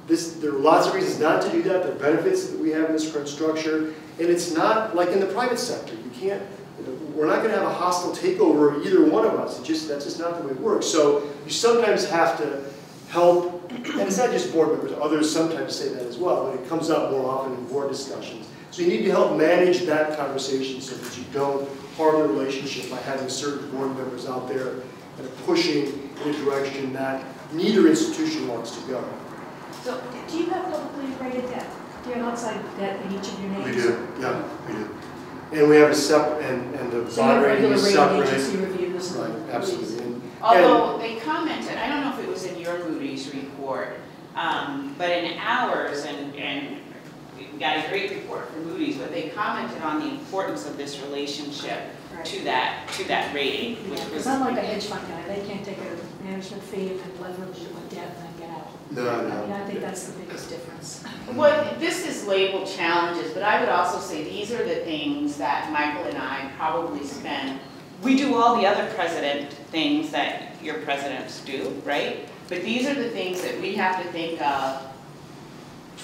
this, there are lots of reasons not to do that, there are benefits that we have in this current structure, and it's not like in the private sector, you can't, we're not gonna have a hostile takeover of either one of us, it just, that's just not the way it works. So you sometimes have to help, and it's not just board members, others sometimes say that as well, but it comes up more often in board discussions. So you need to help manage that conversation so that you don't harm the relationship by having certain board members out there kind of pushing in a direction that neither institution wants to go. So, do you have publicly rated debt? Do you have outside debt in each of your names? We do, yeah, we do. And we have a sep, and, and the So you have bond rating regular is rating separate. agency reviews and. Right, absolutely. And- Although they commented, I don't know if it was in your Moody's report, um, but in ours, and, and we got a great report from Moody's, but they commented on the importance of this relationship Right. to that, to that rating, which Yeah, was. because unlike a hedge fund guy, they can't take a management fee and then leverage it with debt and then get out. No, I mean, no. I think that's the biggest difference. Well, this is labeled challenges, but I would also say these are the things that Michael and I probably spend. We do all the other president things that your presidents do, right? But these are the things that we have to think of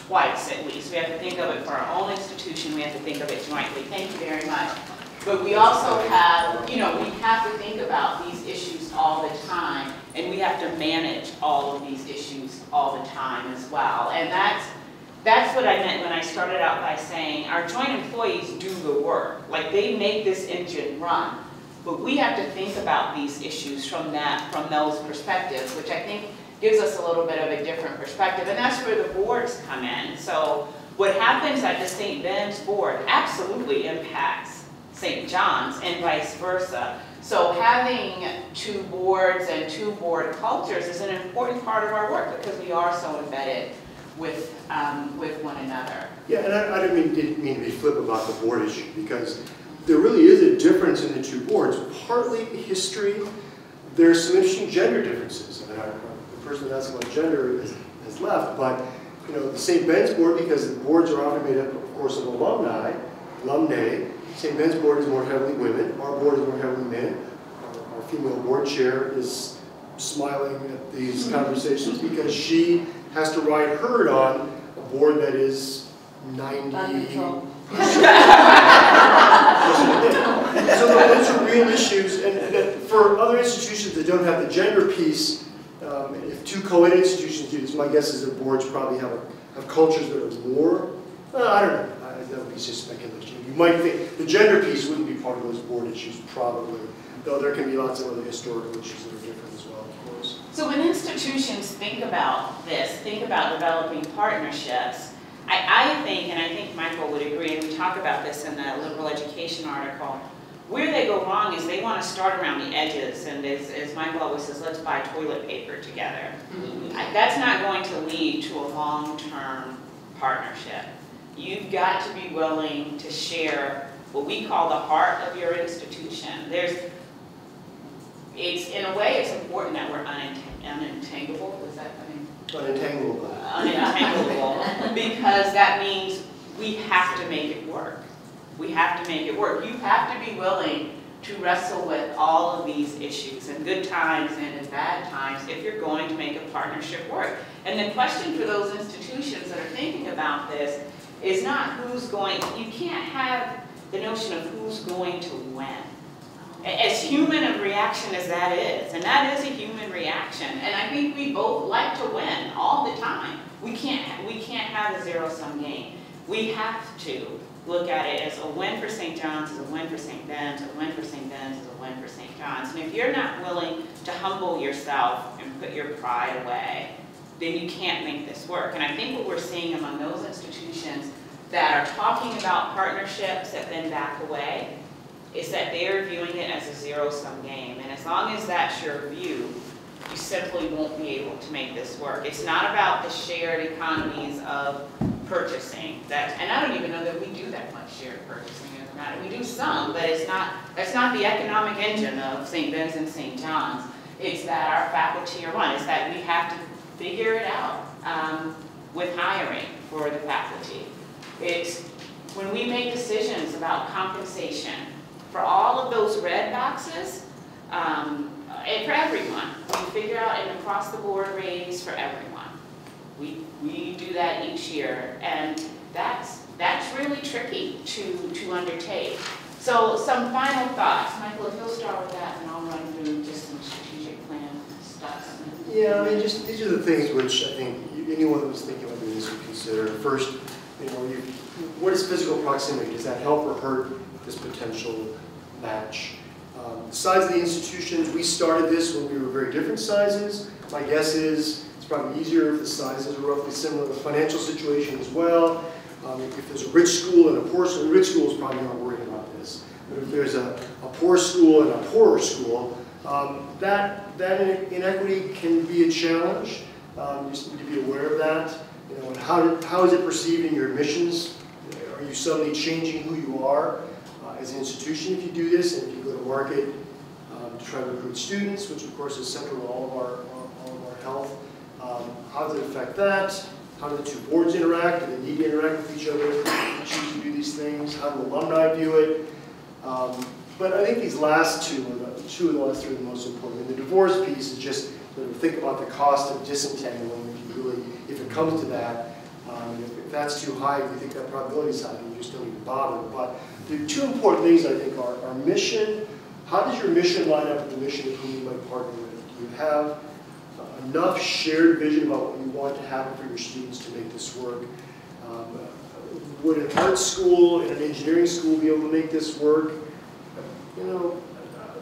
twice at least. We have to think of it for our own institution, we have to think of it jointly. Thank you very much. But we also have, you know, we have to think about these issues all the time, and we have to manage all of these issues all the time as well. And that's, that's what I meant when I started out by saying, our joint employees do the work, like they make this engine run. But we have to think about these issues from that, from those perspectives, which I think gives us a little bit of a different perspective, and that's where the boards come in. So what happens at the St. Ben's board absolutely impacts St. John's and vice versa. So having two boards and two board cultures is an important part of our work because we are so embedded with, um, with one another. Yeah, and I, I didn't mean, didn't mean to be flip about the board issue, because there really is a difference in the two boards. Partly history, there's some interesting gender differences. I mean, I- the person that asked about gender has, has left, but, you know, the St. Ben's board, because the boards are often made up, of course, of alumni, alumni, St. Ben's board is more heavily women, our board is more heavily men. Our- Our female board chair is smiling at these conversations because she has to ride herd on a board that is ninety. Out of. So those are real issues, and that for other institutions that don't have the gender piece, um, if two co-ed institutions do this, my guess is that boards probably have, have cultures that are more, uh, I don't know, I- that would be just speculation. You might think, the gender piece wouldn't be part of those board issues probably, though there can be lots of other historical issues that are different as well, of course. So when institutions think about this, think about developing partnerships, I, I think, and I think Michael would agree, and we talk about this in the liberal education article, where they go wrong is they want to start around the edges, and as, as Michael always says, let's buy toilet paper together. Mm-hmm. I- That's not going to lead to a long-term partnership. You've got to be willing to share what we call the heart of your institution. There's, it's, in a way, it's important that we're unent- unentangable, is that, I mean, Unentanglement. unentanglement, because that means we have to make it work. We have to make it work. You have to be willing to wrestle with all of these issues, in good times and in bad times, if you're going to make a partnership work. And the question for those institutions that are thinking about this is not who's going, you can't have the notion of who's going to win. As human a reaction as that is, and that is a human reaction, and I think we both like to win all the time. We can't, we can't have a zero-sum game. We have to look at it as a win for St. John's, as a win for St. Ben's, a win for St. Ben's, as a win for St. John's. And if you're not willing to humble yourself and put your pride away, then you can't make this work. And I think what we're seeing among those institutions that are talking about partnerships that then back away, is that they're viewing it as a zero-sum game. And as long as that's your view, you simply won't be able to make this work. It's not about the shared economies of purchasing. That, and I don't even know that we do that much shared purchasing. We do some, but it's not, that's not the economic engine of St. Ben's and St. John's. It's that our faculty are one, it's that we have to figure it out um, with hiring for the faculty. It's when we make decisions about compensation, for all of those red boxes, um, and for everyone, we figure out an across-the-board raise for everyone. We, we do that each year, and that's, that's really tricky to, to undertake. So some final thoughts, Michael, if you'll start with that, and I'll run through just some strategic plan stuff. Yeah, I mean, just, these are the things which I think anyone was thinking about doing this would consider. First, you know, you, what is physical proximity? Does that help or hurt this potential match? Um, the Size of the institutions, we started this when we were very different sizes. My guess is it's probably easier if the sizes are roughly similar, the financial situation as well. Um, If there's a rich school and a poor school, rich schools probably aren't worried about this. But if there's a, a poor school and a poorer school, um, that, that inequity can be a challenge. Um, You just need to be aware of that. You know, and how, how is it perceived in your admissions? Are you suddenly changing who you are uh, as an institution if you do this? And if you go to market um, to try to recruit students, which of course is central to all of our, all of our health, um, how does it affect that? How do the two boards interact? Do they need to interact with each other? if they Choose to do these things? How do alumni view it? Um, But I think these last two, are the two of the last three are the most important. And the divorce piece is just think about the cost of disentangling, if you really, if it comes to that. Um, If if that's too high, if you think that probability is high, you just don't even bother. But the two important things, I think, are our mission. How does your mission line up with the mission of whom you might partner with? Do you have enough shared vision about what you want to happen for your students to make this work? Um, Would an art school and an engineering school be able to make this work? You know,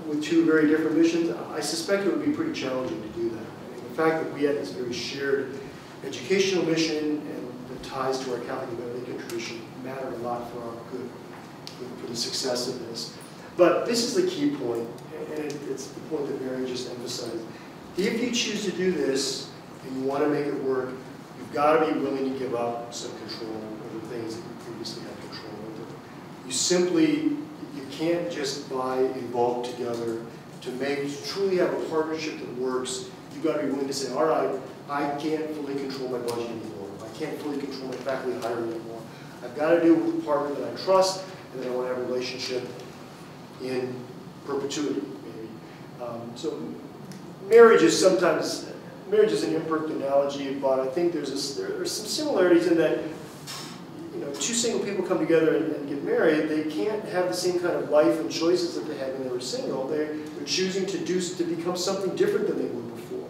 with two very different missions, I suspect it would be pretty challenging to do that. I mean, the fact that we had this very shared educational mission and the ties to our Catholic Benedictine tradition mattered a lot for our good, for- the success of this. But this is the key point, and it's the point that Mary just emphasized. If you choose to do this and you want to make it work, you've got to be willing to give up some control over things that you previously had control over. You simply, can't just buy and bulk together to make, to truly have a partnership that works. You've got to be willing to say, all right, I can't fully control my budget anymore. I can't fully control my faculty hiring anymore. I've got to do with a partner that I trust and that I want to have a relationship in perpetuity, maybe. Um, So marriage is sometimes, marriage is an imperfect analogy, but I think there's, a, there are some similarities in that, you know, two single people come together and, and get married, they can't have the same kind of life and choices that they had when they were single. They're, they're choosing to do, to become something different than they were before.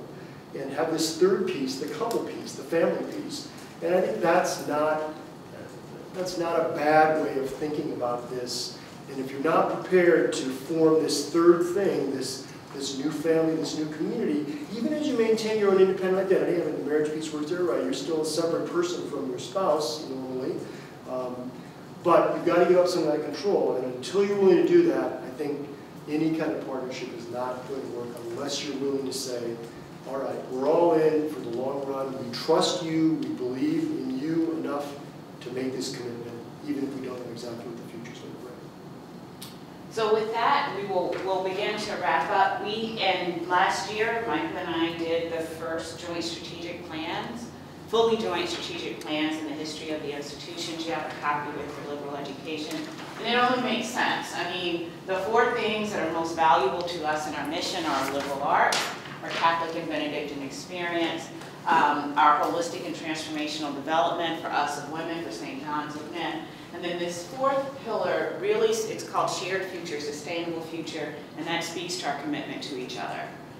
And have this third piece, the couple piece, the family piece. And I think that's not, that's not a bad way of thinking about this. And if you're not prepared to form this third thing, this, this new family, this new community, even as you maintain your own independent identity, I mean, the marriage piece works there, right? You're still a separate person from your spouse normally. Um, but you've got to give up some of that control. And until you're willing to do that, I think any kind of partnership is not going to work unless you're willing to say, all right, we're all in for the long run. We trust you. We believe in you enough to make this commitment, even if we don't know exactly what the future's going to bring. So with that, we will, we'll begin to wrap up. We, and last year, Michael and I did the first joint strategic plans, fully joint strategic plans in the history of the institutions. You have a copy with for liberal education. And it only makes sense. I mean, the four things that are most valuable to us in our mission are liberal arts, our Catholic and Benedictine experience, um, our holistic and transformational development for us of women, for St. John's of men, and then this fourth pillar, really, it's called shared future, sustainable future, and that speaks to our commitment to each other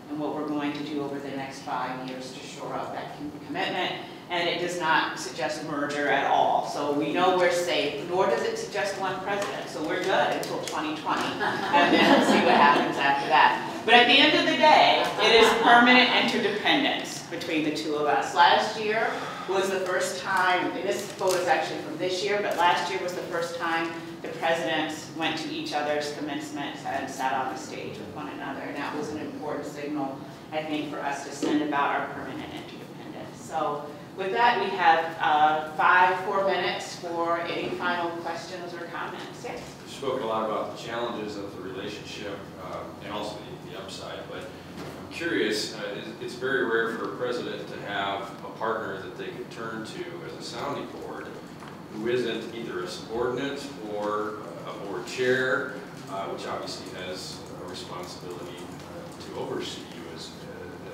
and what we're going to do over the next five years to shore up that commitment. And it does not suggest merger at all. So we know we're safe, nor does it suggest one president. So we're good until 2020, and then we'll see what happens after that. But at the end of the day, it is permanent interdependence between the two of us. Last year was the first time, and this photo is actually from this year, but last year was the first time the presidents went to each other's commencements and sat on the stage with one another. And that was an important signal, I think, for us to send about our permanent interdependence. So with that, we have uh, five, four minutes for any final questions or comments. Yes? You spoke a lot about the challenges of the relationship um, and also the, the upside, but I'm curious, uh, it's, very rare for a president to have partner that they can turn to as a sounding board who isn't either a subordinate or a board chair, uh, which obviously has a responsibility uh, to oversee you as,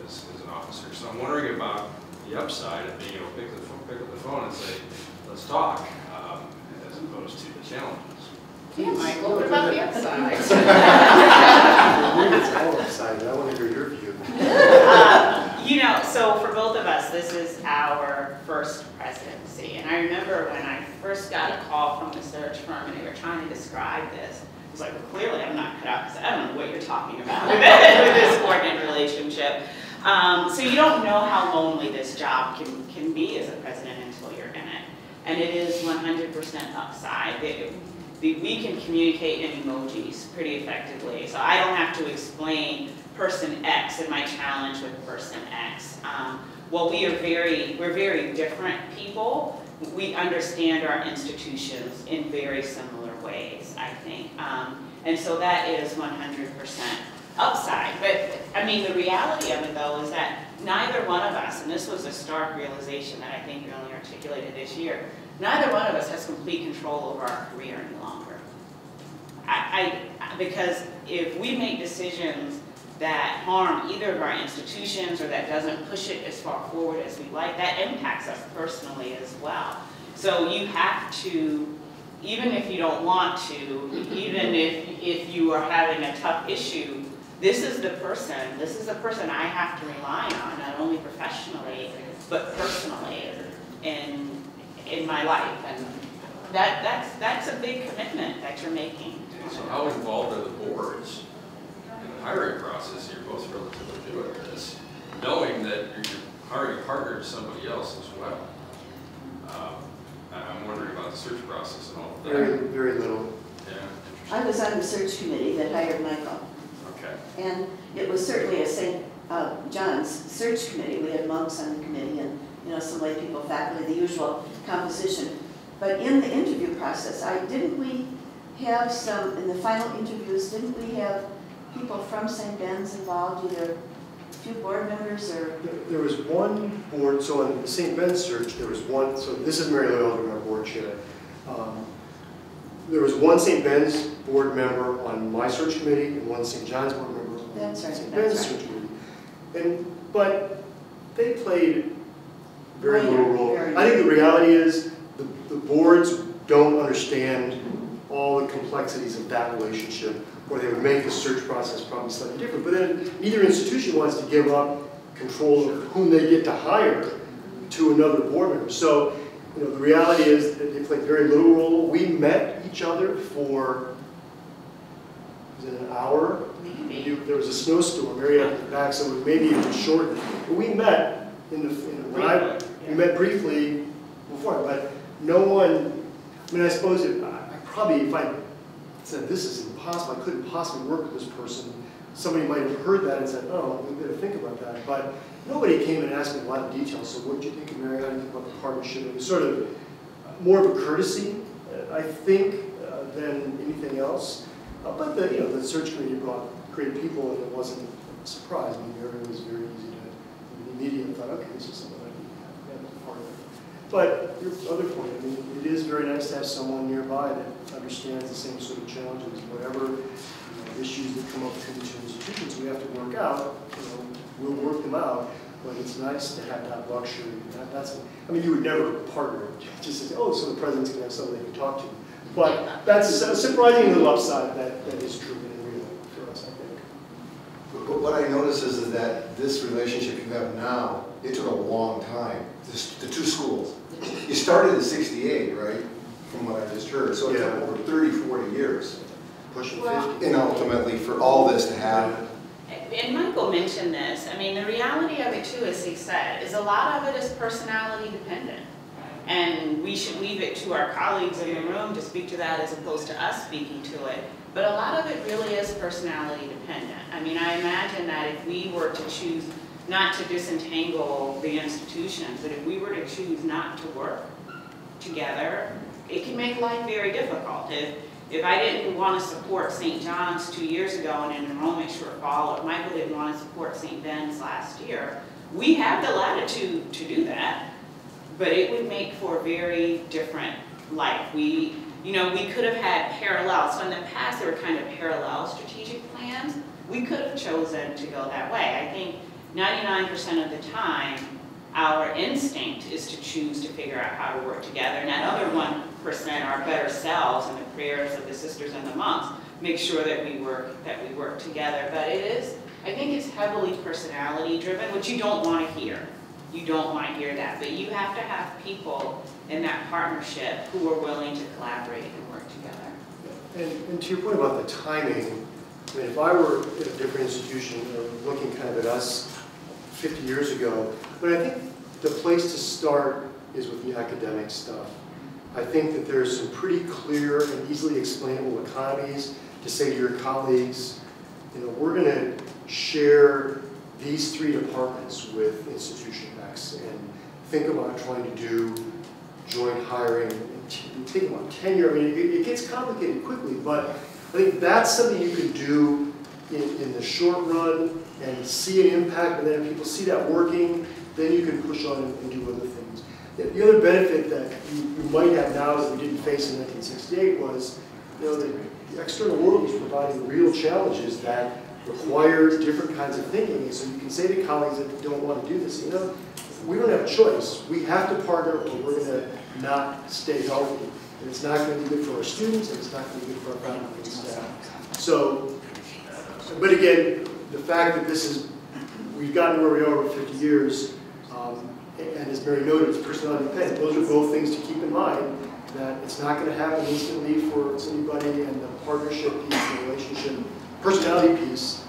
as, as an officer. So I'm wondering about the upside of being able to pick, the phone, pick up the phone and say, let's talk, um, as opposed to the challenges. Yeah, Michael, what about the upside? It's all excited. I want to hear your view. You know, so for both of us, this is our first presidency. And I remember when I first got a call from the search firm and they were trying to describe this, It was like, well, clearly I'm not cut out, because I don't know what you're talking about with this coordinated relationship. Um, so you don't know how lonely this job can, can be as a president until you're in it. And it is 100% upside. It- we can communicate in emojis pretty effectively. So I don't have to explain person X and my challenge with person X. Um, well, we are very, we're very different people. We understand our institutions in very similar ways, I think. Um, and so that is 100% upside. But, I mean, the reality of it though is that neither one of us, and this was a stark realization that I think you only articulated this year, neither one of us has complete control over our career any longer. I, I, because if we make decisions that harm either of our institutions or that doesn't push it as far forward as we like, that impacts us personally as well. So you have to, even if you don't want to, even if, if you are having a tough issue, this is the person, this is the person I have to rely on, not only professionally, but personally in, in my life. And that, that's, that's a big commitment that you're making. So how involved are the boards hiring process? You're both relatively new at this, knowing that you're hiring a partner to somebody else as well. Um, I- I'm wondering about the search process and all of Very, very little. Yeah, I was on the search committee that hired Michael, okay. and it was certainly a St. uh, John's search committee. We had monks on the committee and, you know, some lay people, faculty, the usual composition. But in the interview process, I, didn't we have some, in the final interviews, didn't we have people from St. Ben's involved, either a few board members or? There- was one board, so on the St. Ben's search, there was one, so this is Mary Lou Elder, our board chair. Um, There was one St. Ben's board member on my search committee and one St. John's board member on right, St. Ben's right. search committee. And, but they played very little role. very I think the reality is, the, the boards don't understand all the complexities of that relationship, or they would make the search process probably slightly different. But then neither institution wants to give up control of whom they get to hire to another board member. So, you know, the reality is that they played very little role. We met each other for, was it an hour? Maybe. There was a snowstorm very up the back, so maybe it was short. But we met in the, in the, when I, we met briefly before, but no one, I mean, I suppose if, I I probably, if I said, this is impossible, I couldn't possibly work with this person, somebody might have heard that and said, oh, we better think about that. But nobody came and asked me a lot of details, so what did you think of Mary, how do you think about the partnership? It was sort of more of a courtesy, uh, I think, uh, than anything else. Uh, But the, you know, the search committee brought great people, and it wasn't a surprise. I mean, Mary was very easy to, immediately thought, okay, this is something I can have as a part of it. But your other point, I mean, it is very nice to have someone nearby that understands the same sort of challenges, whatever you know, issues that come up between the two institutions we have to work out, you know, we'll work them out. But it's nice to have that luxury. That, that's, I mean, you would never partner, just say, oh, so the president's gonna have somebody they can talk to. But that's a surprising little upside that, that is true and real for us, I think. But what I notice is that this relationship you have now, it took a long time, this, the two schools. You started in sixty-eight, right, from what I just heard, so it took Yeah. over 30, 40 years. Pushing Well- fifty. And ultimately, for all this to happen. And Michael mentioned this, I mean, the reality of it too, as he said, is a lot of it is personality dependent. And we should leave it to our colleagues in the room to speak to that as opposed to us speaking to it. But a lot of it really is personality dependent. I mean, I imagine that if we were to choose not to disentangle the institutions, that if we were to choose not to work together, it can make life very difficult. If, if I didn't want to support St. John's two years ago in an enrollment shortfall, or Michael didn't want to support St. Ben's last year, we have the latitude to do that, but it would make for a very different life. We, you know, we could have had parallel, so in the past, there were kind of parallel strategic plans. We could have chosen to go that way. I think ninety-nine percent of the time, our instinct is to choose to figure out how to work together. And that other one percent, our better selves and the prayers of the sisters and the monks, make sure that we work, that we work together. But it is, I think it's heavily personality driven, which you don't want to hear. you don't want to hear that. But you have to have people in that partnership who are willing to collaborate and work together. And, and to your point about the timing, I mean, if I were at a different institution, or looking kind of at us 50 years ago, but I think the place to start is with the academic stuff. I think that there's some pretty clear and easily explainable economies to say to your colleagues, you know, we're going to share these three departments with institution X and think about trying to do joint hiring, and t- think about tenure, I mean, it, it gets complicated quickly, but I think that's something you could do in, in the short run and see an impact, and then if people see that working, then you can push on and, and do other things. The, the other benefit that you, you might have now that we didn't face in 1968 was, you know, the, the external world was providing real challenges that require different kinds of thinking, and so you can say to colleagues that don't want to do this, you know, we don't have a choice. We have to partner or we're going to not stay healthy. And it's not going to be good for our students and it's not going to be good for our faculty and staff. So, but again, the fact that this is, we've gotten where we are over 50 years, um, and as Mary noted, it's personality dependent. Those are both things to keep in mind, that it's not going to happen instantly for anybody and the partnership piece, the relationship, personality piece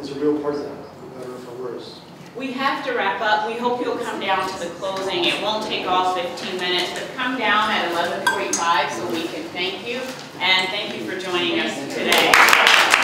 is a real part of that, for better or for worse. We have to wrap up. We hope you'll come down to the closing. It won't take all 15 minutes, but come down at 11.45 so we can thank you. And thank you for joining us today.